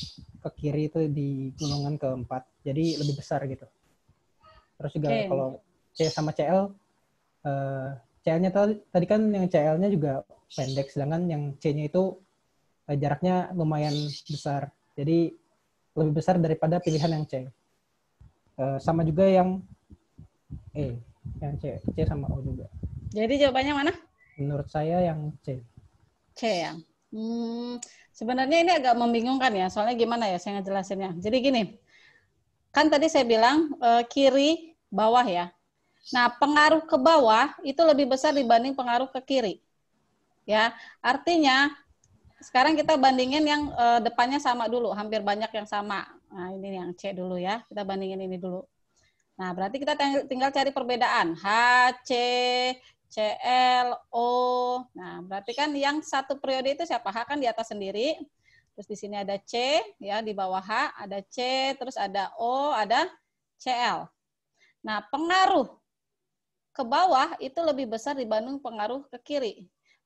Speaker 8: ke kiri itu di golongan keempat jadi lebih besar gitu terus juga
Speaker 2: Oke.
Speaker 8: kalau C sama CL eh, CL-nya tadi kan yang CL-nya juga pendek sedangkan yang C-nya itu eh, jaraknya lumayan besar jadi lebih besar daripada pilihan yang C. Eh, sama juga yang E, yang C, C sama O juga.
Speaker 2: Jadi jawabannya mana?
Speaker 8: Menurut saya yang C.
Speaker 2: C ya. Hmm, sebenarnya ini agak membingungkan ya. Soalnya gimana ya saya ngejelasinnya. Jadi gini, kan tadi saya bilang eh, kiri bawah ya. Nah pengaruh ke bawah itu lebih besar dibanding pengaruh ke kiri. Ya, artinya sekarang kita bandingin yang eh, depannya sama dulu, hampir banyak yang sama. Nah ini yang C dulu ya. Kita bandingin ini dulu. Nah berarti kita ting- tinggal cari perbedaan. H, C, CL, O. Nah, berarti kan yang satu periode itu siapa? H kan di atas sendiri. Terus di sini ada C, ya di bawah H ada C, terus ada O, ada CL. Nah, pengaruh ke bawah itu lebih besar dibanding pengaruh ke kiri.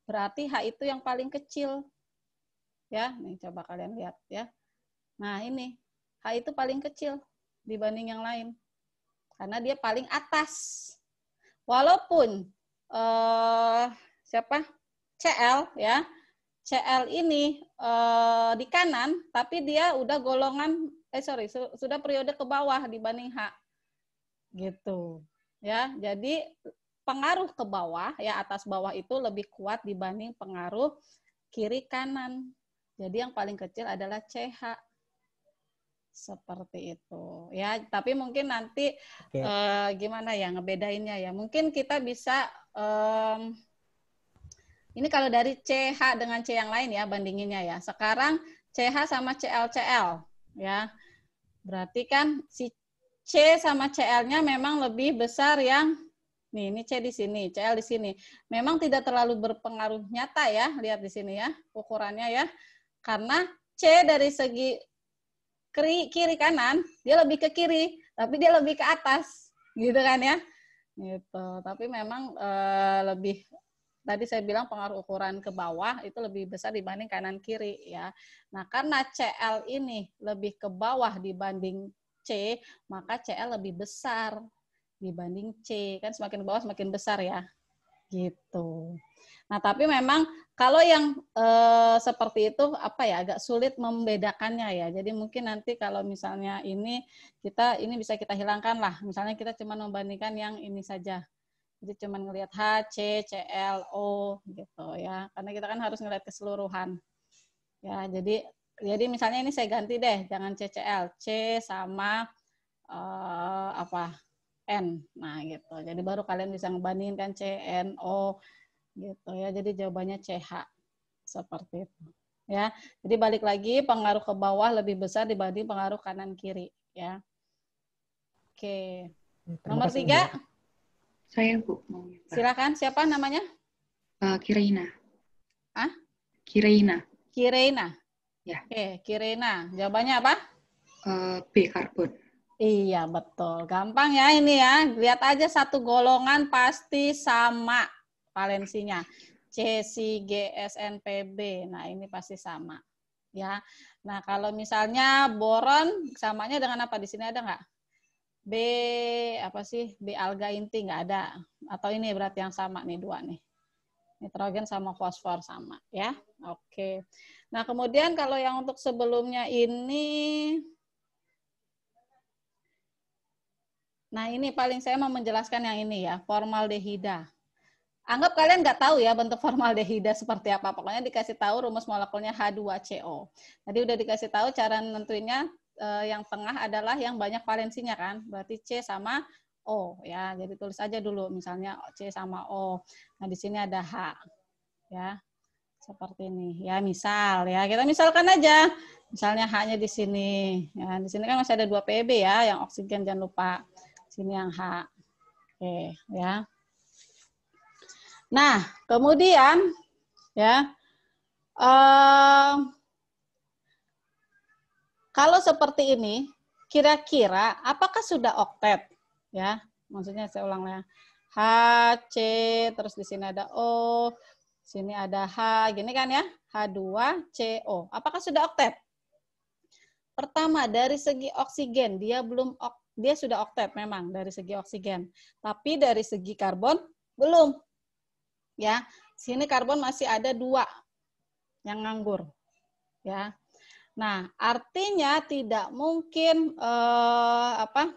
Speaker 2: berarti H itu yang paling kecil. Ya, nih coba kalian lihat ya. Nah, ini H itu paling kecil dibanding yang lain. Karena dia paling atas. Walaupun eh, siapa? CL ya. CL ini eh, di kanan, tapi dia udah golongan eh sorry su- sudah periode ke bawah dibanding H. Gitu. Ya, jadi pengaruh ke bawah ya atas bawah itu lebih kuat dibanding pengaruh kiri kanan. Jadi yang paling kecil adalah CH. Seperti itu. Ya, tapi mungkin nanti
Speaker 8: Oke.
Speaker 2: eh, gimana ya ngebedainnya ya. Mungkin kita bisa em, ini kalau dari CH dengan C yang lain ya bandinginnya ya. Sekarang CH sama CL-CL ya. Berarti kan si C sama CL-nya memang lebih besar yang nih ini C di sini, CL di sini. Memang tidak terlalu berpengaruh nyata ya, lihat di sini ya ukurannya ya. Karena C dari segi kiri, kiri kanan dia lebih ke kiri, tapi dia lebih ke atas, gitu kan ya? Gitu. Tapi memang eh, lebih tadi saya bilang pengaruh ukuran ke bawah itu lebih besar dibanding kanan kiri ya. Nah, karena CL ini lebih ke bawah dibanding C, maka CL lebih besar dibanding C. Kan semakin bawah semakin besar ya. Gitu. Nah, tapi memang kalau yang eh, seperti itu apa ya agak sulit membedakannya ya. Jadi mungkin nanti kalau misalnya ini kita ini bisa kita hilangkan lah. Misalnya kita cuma membandingkan yang ini saja. Jadi cuma ngelihat H, C, CL, O gitu ya. Karena kita kan harus ngelihat keseluruhan. Ya, jadi jadi misalnya ini saya ganti deh, jangan CCL, C sama eh, apa N. Nah, gitu. Jadi baru kalian bisa ngebandingkan C, N, O gitu ya. Jadi jawabannya CH. Seperti itu. Ya. Jadi balik lagi pengaruh ke bawah lebih besar dibanding pengaruh kanan kiri ya. Oke.
Speaker 8: Terima
Speaker 2: Nomor
Speaker 8: kasih,
Speaker 2: tiga.
Speaker 9: Saya Bu
Speaker 2: silakan. Siapa namanya?
Speaker 9: Eh, Kireina.
Speaker 2: Ah?
Speaker 9: Kireina.
Speaker 2: Kirena.
Speaker 9: Ya.
Speaker 2: Oke, Kirena. Jawabannya apa?
Speaker 9: Eh, B karbon.
Speaker 2: Iya, betul. Gampang ya ini ya. Lihat aja satu golongan pasti sama valensinya. C, C, G, S, N, P, B. Nah, ini pasti sama. Ya. Nah, kalau misalnya boron samanya dengan apa? Di sini ada nggak? B apa sih? B alga inti nggak ada. Atau ini berarti yang sama nih dua nih. Nitrogen sama fosfor sama ya. Oke. Nah, kemudian kalau yang untuk sebelumnya ini Nah, ini paling saya mau menjelaskan yang ini ya, formaldehida. Anggap kalian nggak tahu ya bentuk formaldehida seperti apa. Pokoknya dikasih tahu rumus molekulnya H2CO. Tadi udah dikasih tahu cara nentuinnya eh, yang tengah adalah yang banyak valensinya kan. Berarti C sama O ya. Jadi tulis aja dulu misalnya C sama O. Nah, di sini ada H. Ya. Seperti ini. Ya, misal ya. Kita misalkan aja. Misalnya H-nya di sini. Ya, di sini kan masih ada 2 PB ya, yang oksigen jangan lupa. Sini yang H. Oke, ya. Nah, kemudian ya eh, kalau seperti ini, kira-kira apakah sudah oktet? Ya, maksudnya saya ulang ya. H, C, terus di sini ada O, sini ada H, gini kan ya? H2CO. Apakah sudah oktet? Pertama, dari segi oksigen, dia belum dia sudah oktet memang dari segi oksigen. Tapi dari segi karbon belum. Ya, sini karbon masih ada dua yang nganggur. Ya. Nah, artinya tidak mungkin eh, apa?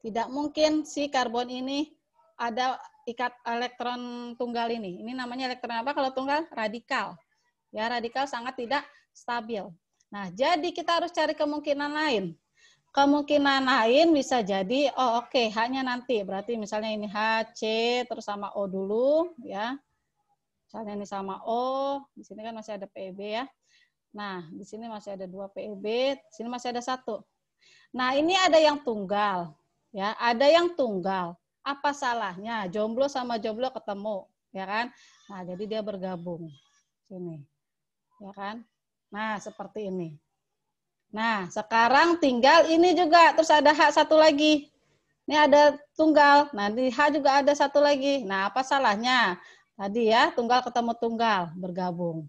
Speaker 2: Tidak mungkin si karbon ini ada ikat elektron tunggal ini. Ini namanya elektron apa kalau tunggal? Radikal. Ya, radikal sangat tidak stabil. Nah, jadi kita harus cari kemungkinan lain. Kemungkinan lain bisa jadi, oh oke, H-nya nanti. Berarti misalnya ini H, C, terus sama O dulu, ya. Misalnya ini sama O, di sini kan masih ada PEB ya. Nah, di sini masih ada dua PEB, di sini masih ada satu. Nah, ini ada yang tunggal, ya. Ada yang tunggal. Apa salahnya? Jomblo sama jomblo ketemu, ya kan? Nah, jadi dia bergabung. Sini. Ya kan? Nah, seperti ini. Nah, sekarang tinggal ini juga. Terus ada H satu lagi. Ini ada tunggal. Nah, di H juga ada satu lagi. Nah, apa salahnya? Tadi ya, tunggal ketemu tunggal bergabung.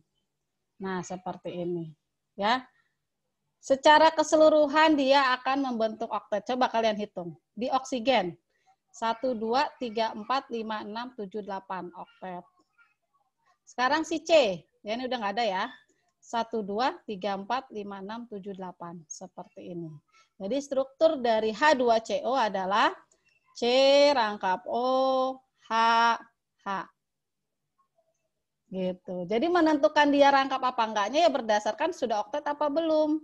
Speaker 2: Nah, seperti ini. Ya. Secara keseluruhan dia akan membentuk oktet. Coba kalian hitung. Di oksigen. 1, 2, 3, 4, 5, 6, 7, 8 oktet. Sekarang si C. Ya, ini udah nggak ada ya. 1, 2, 3, 4, 5, 6, 7, 8. Seperti ini. Jadi struktur dari H2CO adalah C rangkap O, H, H. Gitu. Jadi menentukan dia rangkap apa enggaknya ya berdasarkan sudah oktet apa belum.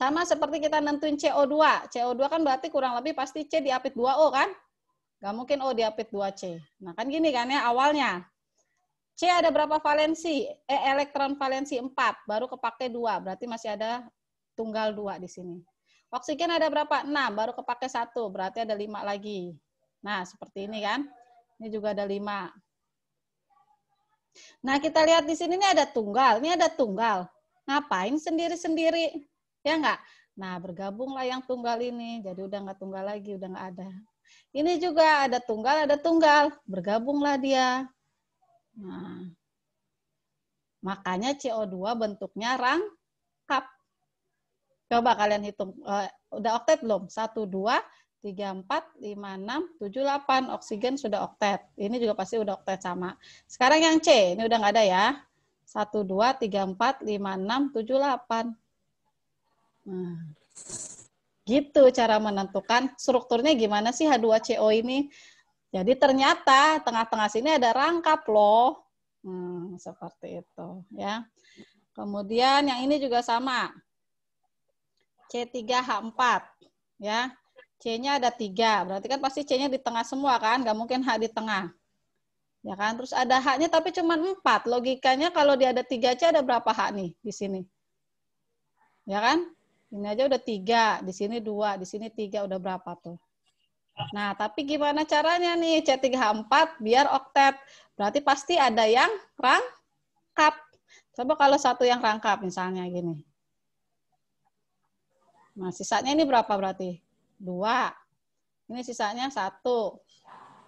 Speaker 2: Sama seperti kita nentuin CO2. CO2 kan berarti kurang lebih pasti C diapit 2O kan? Gak mungkin O diapit 2C. Nah kan gini kan ya awalnya. C ada berapa valensi? Eh, elektron valensi 4, baru kepake 2. Berarti masih ada tunggal 2 di sini. Oksigen ada berapa? 6, baru kepake 1. Berarti ada 5 lagi. Nah, seperti ini kan. Ini juga ada 5. Nah, kita lihat di sini ini ada tunggal, ini ada tunggal. Ngapain sendiri-sendiri? Ya enggak? Nah, bergabunglah yang tunggal ini. Jadi udah enggak tunggal lagi, udah enggak ada. Ini juga ada tunggal, ada tunggal. Bergabunglah dia. Nah, makanya CO2 bentuknya rangkap. Coba kalian hitung. Uh, udah oktet belum? 1, 2, 3, 4, 5, 6, 7, 8. Oksigen sudah oktet. Ini juga pasti udah oktet sama. Sekarang yang C, ini udah nggak ada ya. 1, 2, 3, 4, 5, 6, 7, 8. Nah, gitu cara menentukan strukturnya gimana sih H2CO ini. Jadi ternyata tengah-tengah sini ada rangkap loh. Hmm, seperti itu ya. Kemudian yang ini juga sama. C3H4 ya. C-nya ada tiga, berarti kan pasti C-nya di tengah semua kan, nggak mungkin H di tengah. Ya kan, terus ada H-nya tapi cuma empat. Logikanya kalau dia ada tiga C ada berapa H nih di sini? Ya kan? Ini aja udah tiga, di sini dua, di sini tiga, udah berapa tuh? Nah, tapi gimana caranya nih C3H4 biar oktet? Berarti pasti ada yang rangkap. Coba kalau satu yang rangkap misalnya gini. Nah, sisanya ini berapa berarti? dua. Ini sisanya satu.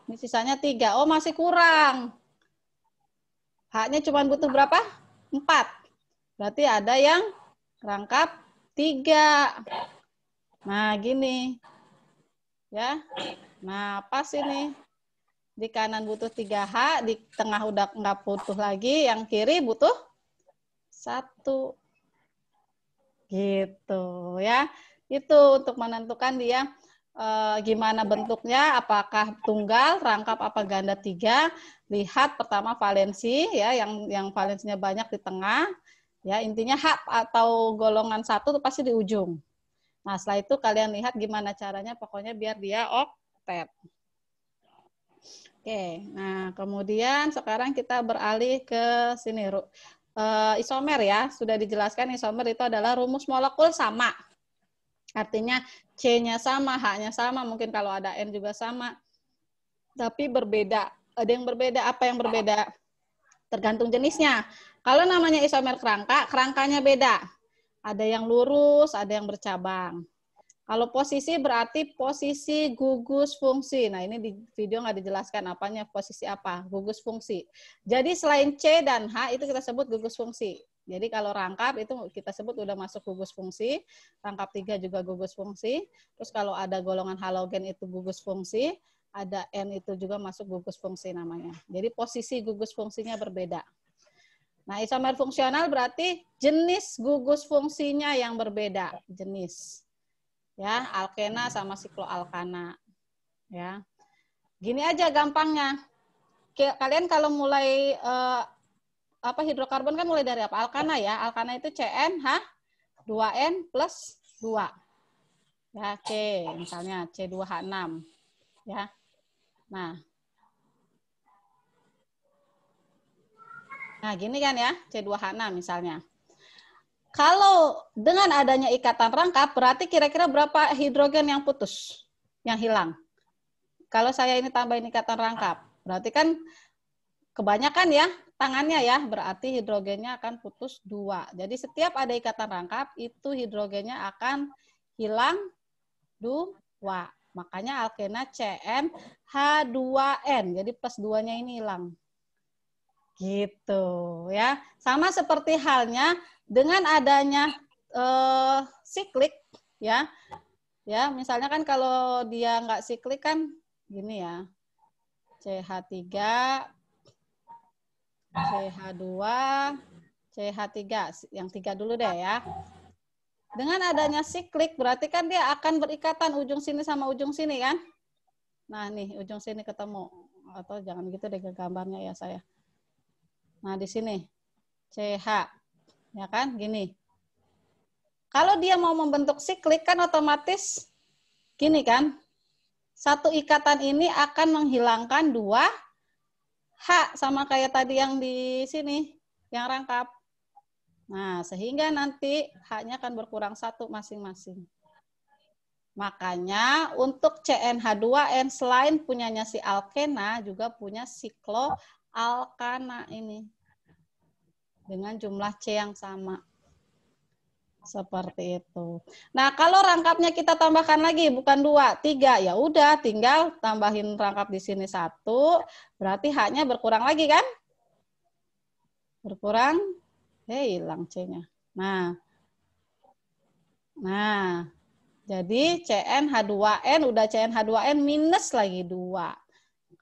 Speaker 2: Ini sisanya tiga. Oh, masih kurang. Haknya cuma butuh berapa? Empat. Berarti ada yang rangkap tiga. Nah, gini. Ya. Nah, pas ini. Di kanan butuh 3H, di tengah udah nggak butuh lagi, yang kiri butuh satu. Gitu ya itu untuk menentukan dia e, gimana bentuknya, apakah tunggal, rangkap apa ganda tiga. Lihat pertama valensi ya, yang yang valensinya banyak di tengah. Ya intinya hak atau golongan satu itu pasti di ujung. Nah setelah itu kalian lihat gimana caranya, pokoknya biar dia oktet. Oke, nah kemudian sekarang kita beralih ke sini. Uh, isomer ya, sudah dijelaskan isomer itu adalah rumus molekul sama Artinya C-nya sama, H-nya sama, mungkin kalau ada N juga sama. Tapi berbeda. Ada yang berbeda. Apa yang berbeda? Tergantung jenisnya. Kalau namanya isomer kerangka, kerangkanya beda. Ada yang lurus, ada yang bercabang. Kalau posisi berarti posisi gugus fungsi. Nah ini di video nggak dijelaskan apanya posisi apa, gugus fungsi. Jadi selain C dan H itu kita sebut gugus fungsi. Jadi kalau rangkap itu kita sebut udah masuk gugus fungsi, rangkap tiga juga gugus fungsi. Terus kalau ada golongan halogen itu gugus fungsi, ada N itu juga masuk gugus fungsi namanya. Jadi posisi gugus fungsinya berbeda. Nah, isomer fungsional berarti jenis gugus fungsinya yang berbeda, jenis. Ya, alkena sama sikloalkana. Ya. Gini aja gampangnya. Kalian kalau mulai uh, apa hidrokarbon kan mulai dari apa? Alkana ya. Alkana itu CN, H, 2N plus 2. Ya, C misalnya C2H6. Ya. Nah. Nah, gini kan ya, C2H6 misalnya. Kalau dengan adanya ikatan rangkap, berarti kira-kira berapa hidrogen yang putus, yang hilang? Kalau saya ini tambahin ikatan rangkap, berarti kan kebanyakan ya tangannya ya, berarti hidrogennya akan putus dua. Jadi setiap ada ikatan rangkap, itu hidrogennya akan hilang dua. Makanya alkena CN H2N. Jadi plus duanya ini hilang. Gitu ya. Sama seperti halnya dengan adanya eh, siklik ya. Ya, misalnya kan kalau dia nggak siklik kan gini ya. CH3 CH2 CH3 yang tiga dulu deh ya. Dengan adanya siklik berarti kan dia akan berikatan ujung sini sama ujung sini kan? Nah, nih ujung sini ketemu atau jangan gitu deh gambarnya ya saya. Nah, di sini CH. Ya kan? Gini. Kalau dia mau membentuk siklik kan otomatis gini kan? Satu ikatan ini akan menghilangkan dua H sama kayak tadi yang di sini, yang rangkap. Nah, sehingga nanti H-nya akan berkurang satu masing-masing. Makanya untuk CNH2N selain punyanya si alkena juga punya siklo alkana ini dengan jumlah C yang sama. Seperti itu. Nah, kalau rangkapnya kita tambahkan lagi, bukan dua, tiga, ya udah, tinggal tambahin rangkap di sini satu, berarti haknya berkurang lagi kan? Berkurang, eh hilang C-nya. Nah, nah, jadi CnH2n udah CnH2n minus lagi dua,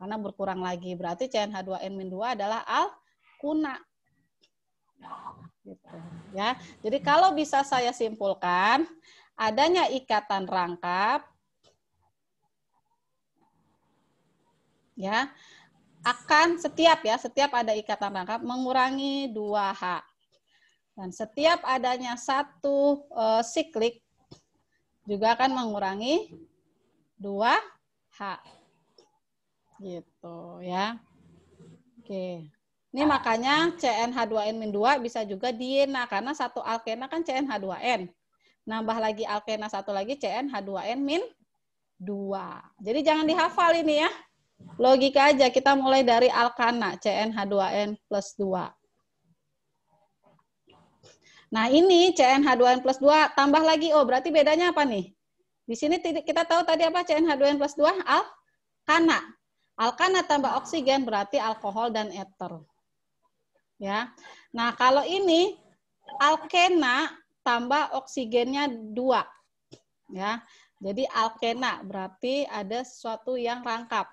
Speaker 2: karena berkurang lagi, berarti CnH2n min 2 adalah alkuna. Gitu, ya. Jadi kalau bisa saya simpulkan, adanya ikatan rangkap ya akan setiap ya, setiap ada ikatan rangkap mengurangi 2H. Dan setiap adanya satu uh, siklik juga akan mengurangi 2H. Gitu ya. Oke. Ini makanya CnH2n-2 bisa juga diena karena satu alkena kan CnH2n. Nambah lagi alkena satu lagi CnH2n-2. Jadi jangan dihafal ini ya. Logika aja kita mulai dari alkana CnH2n plus 2. Nah ini CnH2n plus 2 tambah lagi oh berarti bedanya apa nih? Di sini kita tahu tadi apa CnH2n plus 2 alkana. Alkana tambah oksigen berarti alkohol dan eter ya. Nah, kalau ini alkena tambah oksigennya dua, ya. Jadi alkena berarti ada sesuatu yang rangkap.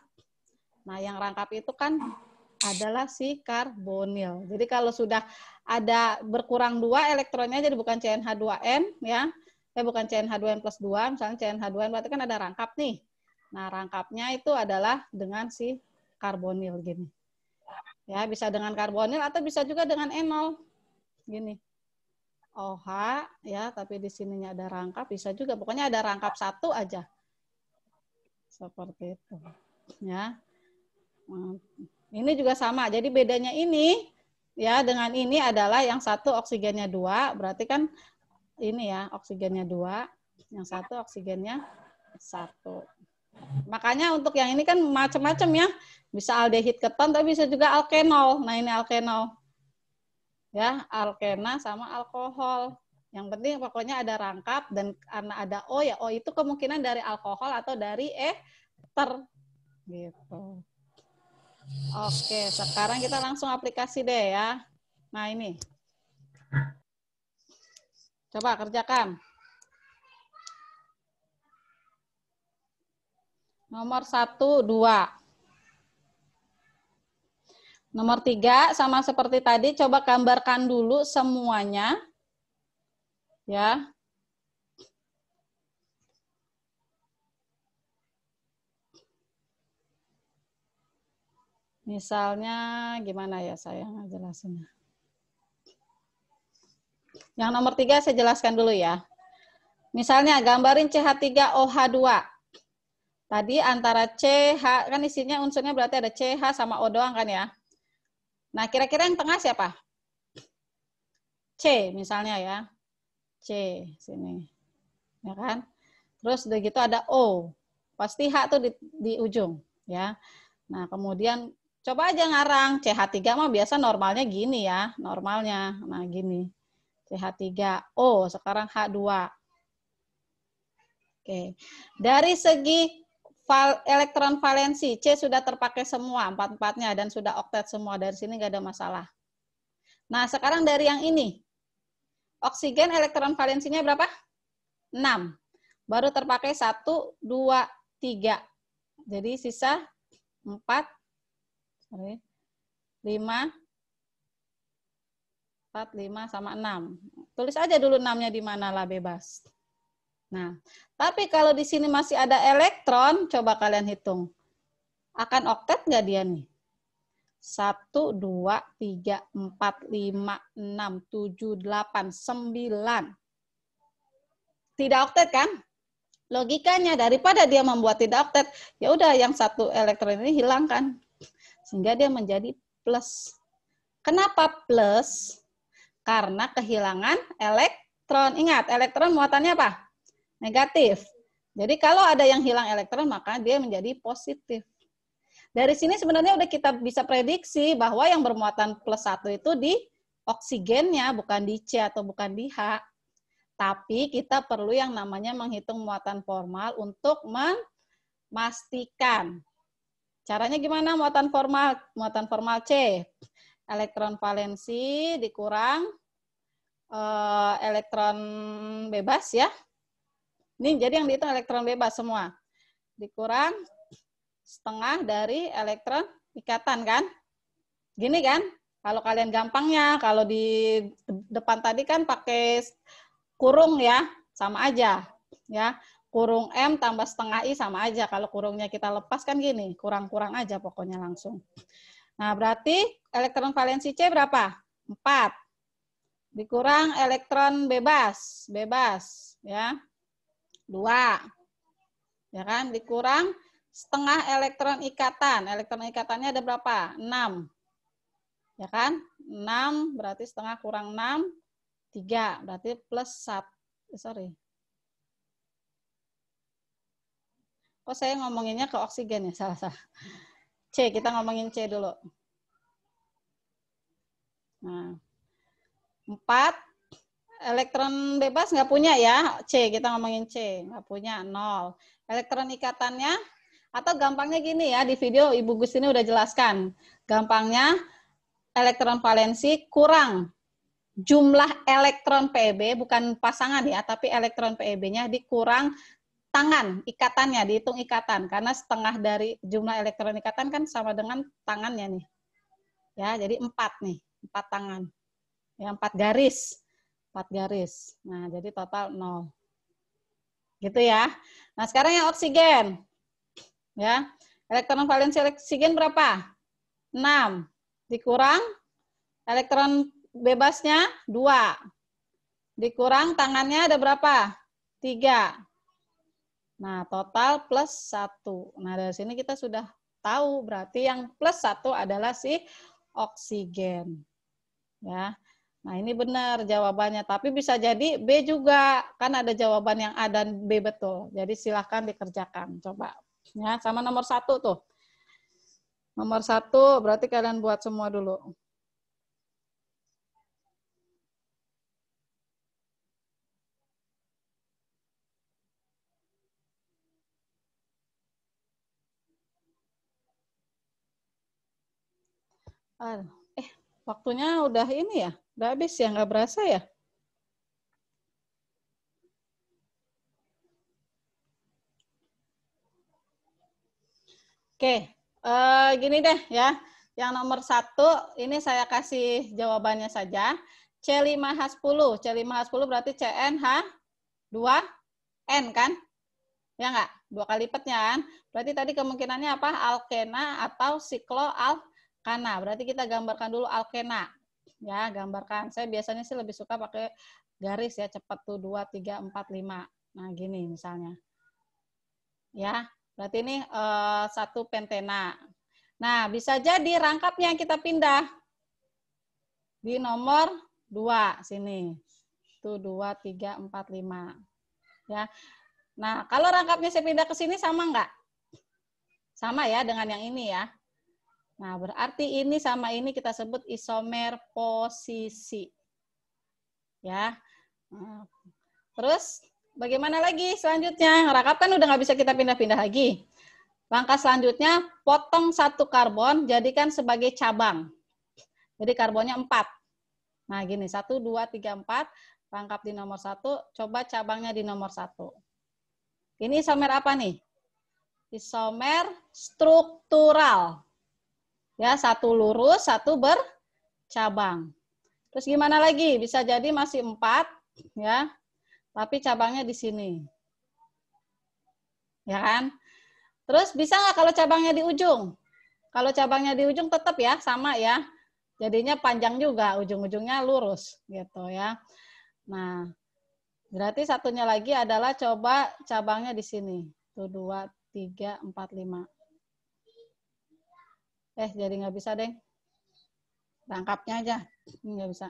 Speaker 2: Nah, yang rangkap itu kan adalah si karbonil. Jadi kalau sudah ada berkurang dua elektronnya jadi bukan CnH2n ya. Eh bukan CnH2n plus 2, misalnya CnH2n berarti kan ada rangkap nih. Nah, rangkapnya itu adalah dengan si karbonil gini. Ya, bisa dengan karbonil atau bisa juga dengan enol. Gini. OH ya, tapi di sininya ada rangkap, bisa juga. Pokoknya ada rangkap satu aja. Seperti itu. Ya. Ini juga sama. Jadi bedanya ini ya dengan ini adalah yang satu oksigennya dua, berarti kan ini ya oksigennya dua, yang satu oksigennya satu. Makanya untuk yang ini kan macam-macam ya. Bisa aldehid keton tapi bisa juga alkenol. Nah, ini alkenol. Ya, alkena sama alkohol. Yang penting pokoknya ada rangkap dan karena ada O ya O itu kemungkinan dari alkohol atau dari ether. Gitu. Oke, sekarang kita langsung aplikasi deh ya. Nah, ini. Coba kerjakan. Nomor satu, dua. Nomor tiga, sama seperti tadi, coba gambarkan dulu semuanya. Ya. Misalnya, gimana ya saya ngejelasinnya. Yang nomor tiga saya jelaskan dulu ya. Misalnya, gambarin CH3OH2. Tadi antara CH, kan isinya unsurnya berarti ada CH sama O doang kan ya. Nah, kira-kira yang tengah siapa? C misalnya ya. C sini. Ya kan? Terus udah gitu ada O. Pasti H tuh di, di ujung ya. Nah, kemudian coba aja ngarang CH3 mah biasa normalnya gini ya, normalnya. Nah, gini. CH3O, sekarang H2. Oke. Dari segi val, elektron valensi C sudah terpakai semua empat-empatnya dan sudah oktet semua dari sini nggak ada masalah. Nah sekarang dari yang ini oksigen elektron valensinya berapa? 6. Baru terpakai 1, 2, 3. Jadi sisa 4, sorry, 5, 4, 5, sama 6. Tulis aja dulu 6-nya di mana lah bebas. Nah, tapi kalau di sini masih ada elektron, coba kalian hitung. Akan oktet nggak dia nih? 1, 2, 3, 4, 5, 6, 7, 8, 9. Tidak oktet kan? Logikanya daripada dia membuat tidak oktet, ya udah yang satu elektron ini hilangkan. Sehingga dia menjadi plus. Kenapa plus? Karena kehilangan elektron. Ingat, elektron muatannya apa? Negatif. Jadi kalau ada yang hilang elektron maka dia menjadi positif. Dari sini sebenarnya udah kita bisa prediksi bahwa yang bermuatan plus satu itu di oksigennya, bukan di C atau bukan di H. Tapi kita perlu yang namanya menghitung muatan formal untuk memastikan. Caranya gimana muatan formal? Muatan formal C. Elektron valensi dikurang eh, elektron bebas ya, ini jadi yang dihitung elektron bebas semua. Dikurang setengah dari elektron ikatan kan? Gini kan? Kalau kalian gampangnya, kalau di depan tadi kan pakai kurung ya, sama aja. Ya, kurung M tambah setengah I sama aja. Kalau kurungnya kita lepas kan gini, kurang-kurang aja pokoknya langsung. Nah, berarti elektron valensi C berapa? 4. Dikurang elektron bebas, bebas ya dua. Ya kan? Dikurang setengah elektron ikatan. Elektron ikatannya ada berapa? 6. Ya kan? 6 berarti setengah kurang 6, 3. Berarti plus 1. Eh, sorry. Kok saya ngomonginnya ke oksigen ya? Salah-salah. C, kita ngomongin C dulu. Nah, 4 elektron bebas nggak punya ya, C, kita ngomongin C, nggak punya, nol. Elektron ikatannya, atau gampangnya gini ya, di video Ibu Gus ini udah jelaskan. Gampangnya, elektron valensi kurang jumlah elektron PEB, bukan pasangan ya, tapi elektron PEB-nya dikurang tangan, ikatannya, dihitung ikatan. Karena setengah dari jumlah elektron ikatan kan sama dengan tangannya nih. Ya, jadi empat nih, empat tangan. Ya, empat garis 4 garis. Nah, jadi total 0. Gitu ya. Nah, sekarang yang oksigen. Ya. Elektron valensi oksigen berapa? 6. Dikurang elektron bebasnya 2. Dikurang tangannya ada berapa? 3. Nah, total plus 1. Nah, dari sini kita sudah tahu berarti yang plus 1 adalah si oksigen. Ya. Nah, ini benar jawabannya. Tapi bisa jadi B juga. Kan ada jawaban yang A dan B betul. Jadi silahkan dikerjakan. Coba. Ya, sama nomor satu tuh. Nomor satu berarti kalian buat semua dulu. Eh, waktunya udah ini ya? Udah habis ya, nggak berasa ya? Oke, uh, gini deh ya. Yang nomor satu, ini saya kasih jawabannya saja. C5H10. C5H10 berarti CnH2N kan? Ya nggak? Dua kali lipatnya kan? Berarti tadi kemungkinannya apa? Alkena atau sikloalkana. Berarti kita gambarkan dulu alkena ya gambarkan. Saya biasanya sih lebih suka pakai garis ya cepat tuh 2 3 4 5. Nah, gini misalnya. Ya, berarti ini eh, satu pentena. Nah, bisa jadi rangkapnya kita pindah di nomor 2 sini. Tuh 2 3 4 5. Ya. Nah, kalau rangkapnya saya pindah ke sini sama enggak? Sama ya dengan yang ini ya. Nah, berarti ini sama ini kita sebut isomer posisi. Ya. Terus bagaimana lagi selanjutnya? Rangkap kan udah nggak bisa kita pindah-pindah lagi. Langkah selanjutnya, potong satu karbon, jadikan sebagai cabang. Jadi karbonnya 4. Nah, gini, 1, 2, 3, 4, rangkap di nomor 1, coba cabangnya di nomor 1. Ini isomer apa nih? Isomer struktural. Ya, satu lurus, satu bercabang. Terus gimana lagi? Bisa jadi masih 4, ya. Tapi cabangnya di sini. Ya kan? Terus bisa nggak kalau cabangnya di ujung? Kalau cabangnya di ujung tetap ya, sama ya. Jadinya panjang juga, ujung-ujungnya lurus gitu ya. Nah, berarti satunya lagi adalah coba cabangnya di sini. Tuh, dua, tiga, empat, lima. Eh, jadi nggak bisa, deh. Rangkapnya aja. Nggak bisa.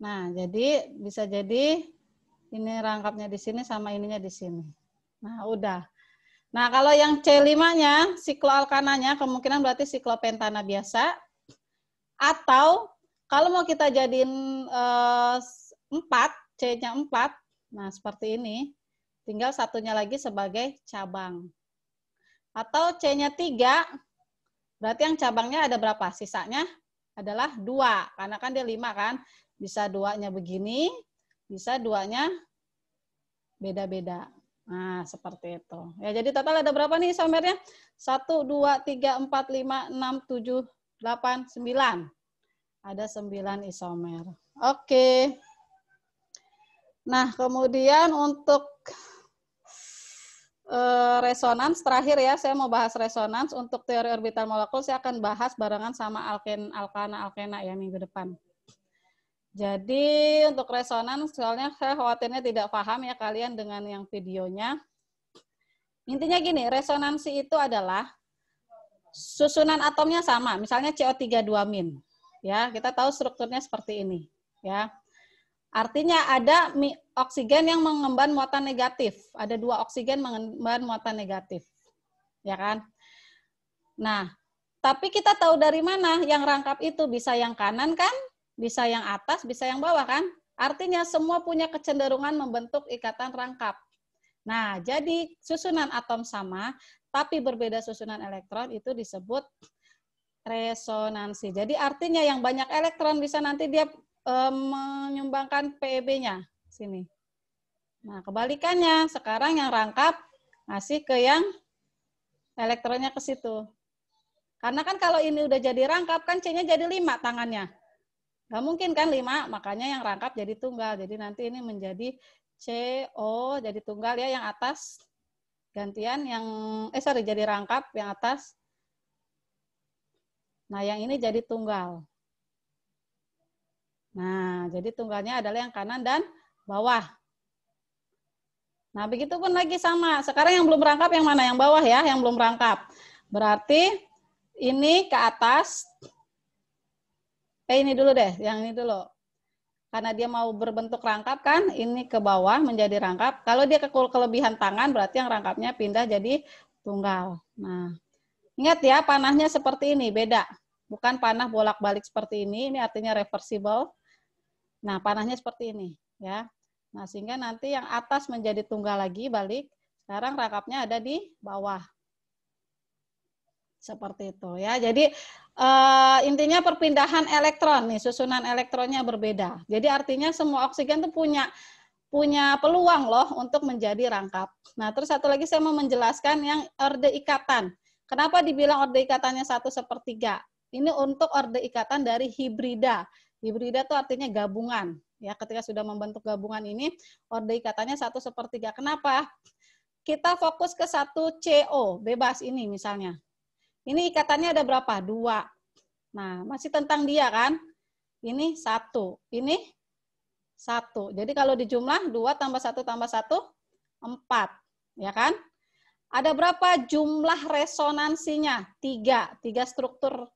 Speaker 2: Nah, jadi bisa jadi ini rangkapnya di sini sama ininya di sini. Nah, udah. Nah, kalau yang C5-nya, sikloalkananya kemungkinan berarti siklopentana biasa. Atau kalau mau kita jadiin eh, 4, C-nya 4, nah seperti ini. Tinggal satunya lagi sebagai cabang. Atau C-nya 3, berarti yang cabangnya ada berapa? Sisanya adalah 2, karena kan dia 5 kan. Bisa duanya begini, bisa duanya beda-beda. Nah, seperti itu. Ya, jadi total ada berapa nih isomernya? 1, 2, 3, 4, 5, 6, 7, 8, 9. Ada 9 isomer. Oke. Nah, kemudian untuk eh, resonans terakhir ya, saya mau bahas resonans. Untuk teori orbital molekul saya akan bahas barengan sama alken, alkana, alkena ya minggu depan. Jadi untuk resonans, soalnya saya khawatirnya tidak paham ya kalian dengan yang videonya. Intinya gini, resonansi itu adalah susunan atomnya sama, misalnya CO3-2-min. Ya, kita tahu strukturnya seperti ini. Ya, artinya ada oksigen yang mengemban muatan negatif. Ada dua oksigen mengemban muatan negatif. Ya kan? Nah, tapi kita tahu dari mana yang rangkap itu bisa yang kanan kan, bisa yang atas, bisa yang bawah kan? Artinya semua punya kecenderungan membentuk ikatan rangkap. Nah, jadi susunan atom sama, tapi berbeda susunan elektron itu disebut resonansi. Jadi artinya yang banyak elektron bisa nanti dia e, menyumbangkan PEB-nya. Sini. Nah, kebalikannya, sekarang yang rangkap ngasih ke yang elektronnya ke situ. Karena kan kalau ini udah jadi rangkap, kan C-nya jadi lima tangannya. Nggak mungkin kan lima, makanya yang rangkap jadi tunggal. Jadi nanti ini menjadi CO jadi tunggal ya yang atas gantian yang eh sorry jadi rangkap yang atas. Nah yang ini jadi tunggal. Nah jadi tunggalnya adalah yang kanan dan bawah. Nah begitu pun lagi sama. Sekarang yang belum rangkap yang mana? Yang bawah ya, yang belum rangkap. Berarti ini ke atas, Eh ini dulu deh, yang ini dulu. Karena dia mau berbentuk rangkap kan, ini ke bawah menjadi rangkap. Kalau dia ke kelebihan tangan, berarti yang rangkapnya pindah jadi tunggal. Nah, ingat ya, panahnya seperti ini, beda. Bukan panah bolak-balik seperti ini, ini artinya reversible. Nah, panahnya seperti ini, ya. Nah, sehingga nanti yang atas menjadi tunggal lagi, balik. Sekarang rangkapnya ada di bawah. Seperti itu ya. Jadi uh, intinya perpindahan elektron nih, susunan elektronnya berbeda. Jadi artinya semua oksigen itu punya punya peluang loh untuk menjadi rangkap. Nah, terus satu lagi saya mau menjelaskan yang orde ikatan. Kenapa dibilang orde ikatannya satu sepertiga? Ini untuk orde ikatan dari hibrida. Hibrida itu artinya gabungan. Ya, ketika sudah membentuk gabungan ini, orde ikatannya satu sepertiga. Kenapa? Kita fokus ke satu CO, bebas ini misalnya. Ini ikatannya ada berapa? Dua. Nah, masih tentang dia kan? Ini satu. Ini satu. Jadi kalau dijumlah dua tambah satu tambah satu, empat. Ya kan? Ada berapa jumlah resonansinya? Tiga. Tiga struktur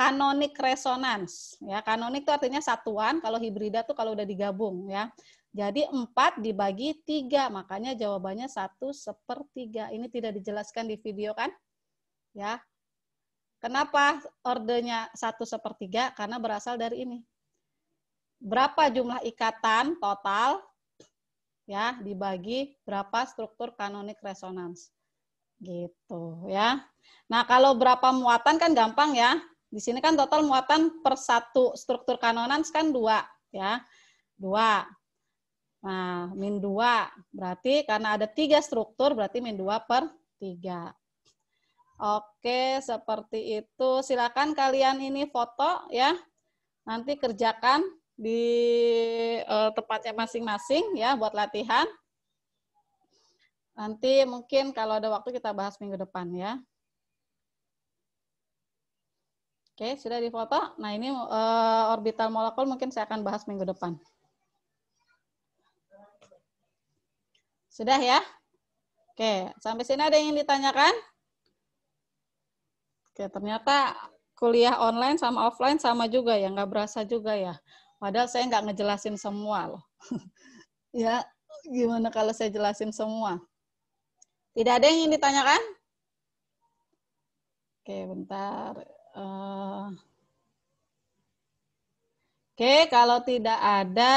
Speaker 2: kanonik resonans. Ya, kanonik itu artinya satuan. Kalau hibrida tuh kalau udah digabung. ya. Jadi empat dibagi tiga. Makanya jawabannya satu sepertiga. Ini tidak dijelaskan di video kan? Ya, Kenapa ordenya satu sepertiga? Karena berasal dari ini. Berapa jumlah ikatan total? ya dibagi berapa struktur kanonik resonans. Gitu ya. Nah, kalau berapa muatan kan gampang ya. Di sini kan total muatan per satu struktur kanonans kan dua ya. Dua. Nah, min dua. Berarti karena ada tiga struktur, berarti min dua per tiga. Oke, seperti itu. Silakan kalian ini foto ya. Nanti kerjakan di uh, tempatnya masing-masing ya buat latihan. Nanti mungkin kalau ada waktu kita bahas minggu depan ya. Oke, sudah difoto. Nah, ini uh, orbital molekul mungkin saya akan bahas minggu depan. Sudah ya? Oke, sampai sini ada yang ingin ditanyakan? Oke, ternyata kuliah online sama offline sama juga ya, nggak berasa juga ya. Padahal saya nggak ngejelasin semua loh. ya, gimana kalau saya jelasin semua? Tidak ada yang ingin ditanyakan? Oke, bentar. Uh, Oke, kalau tidak ada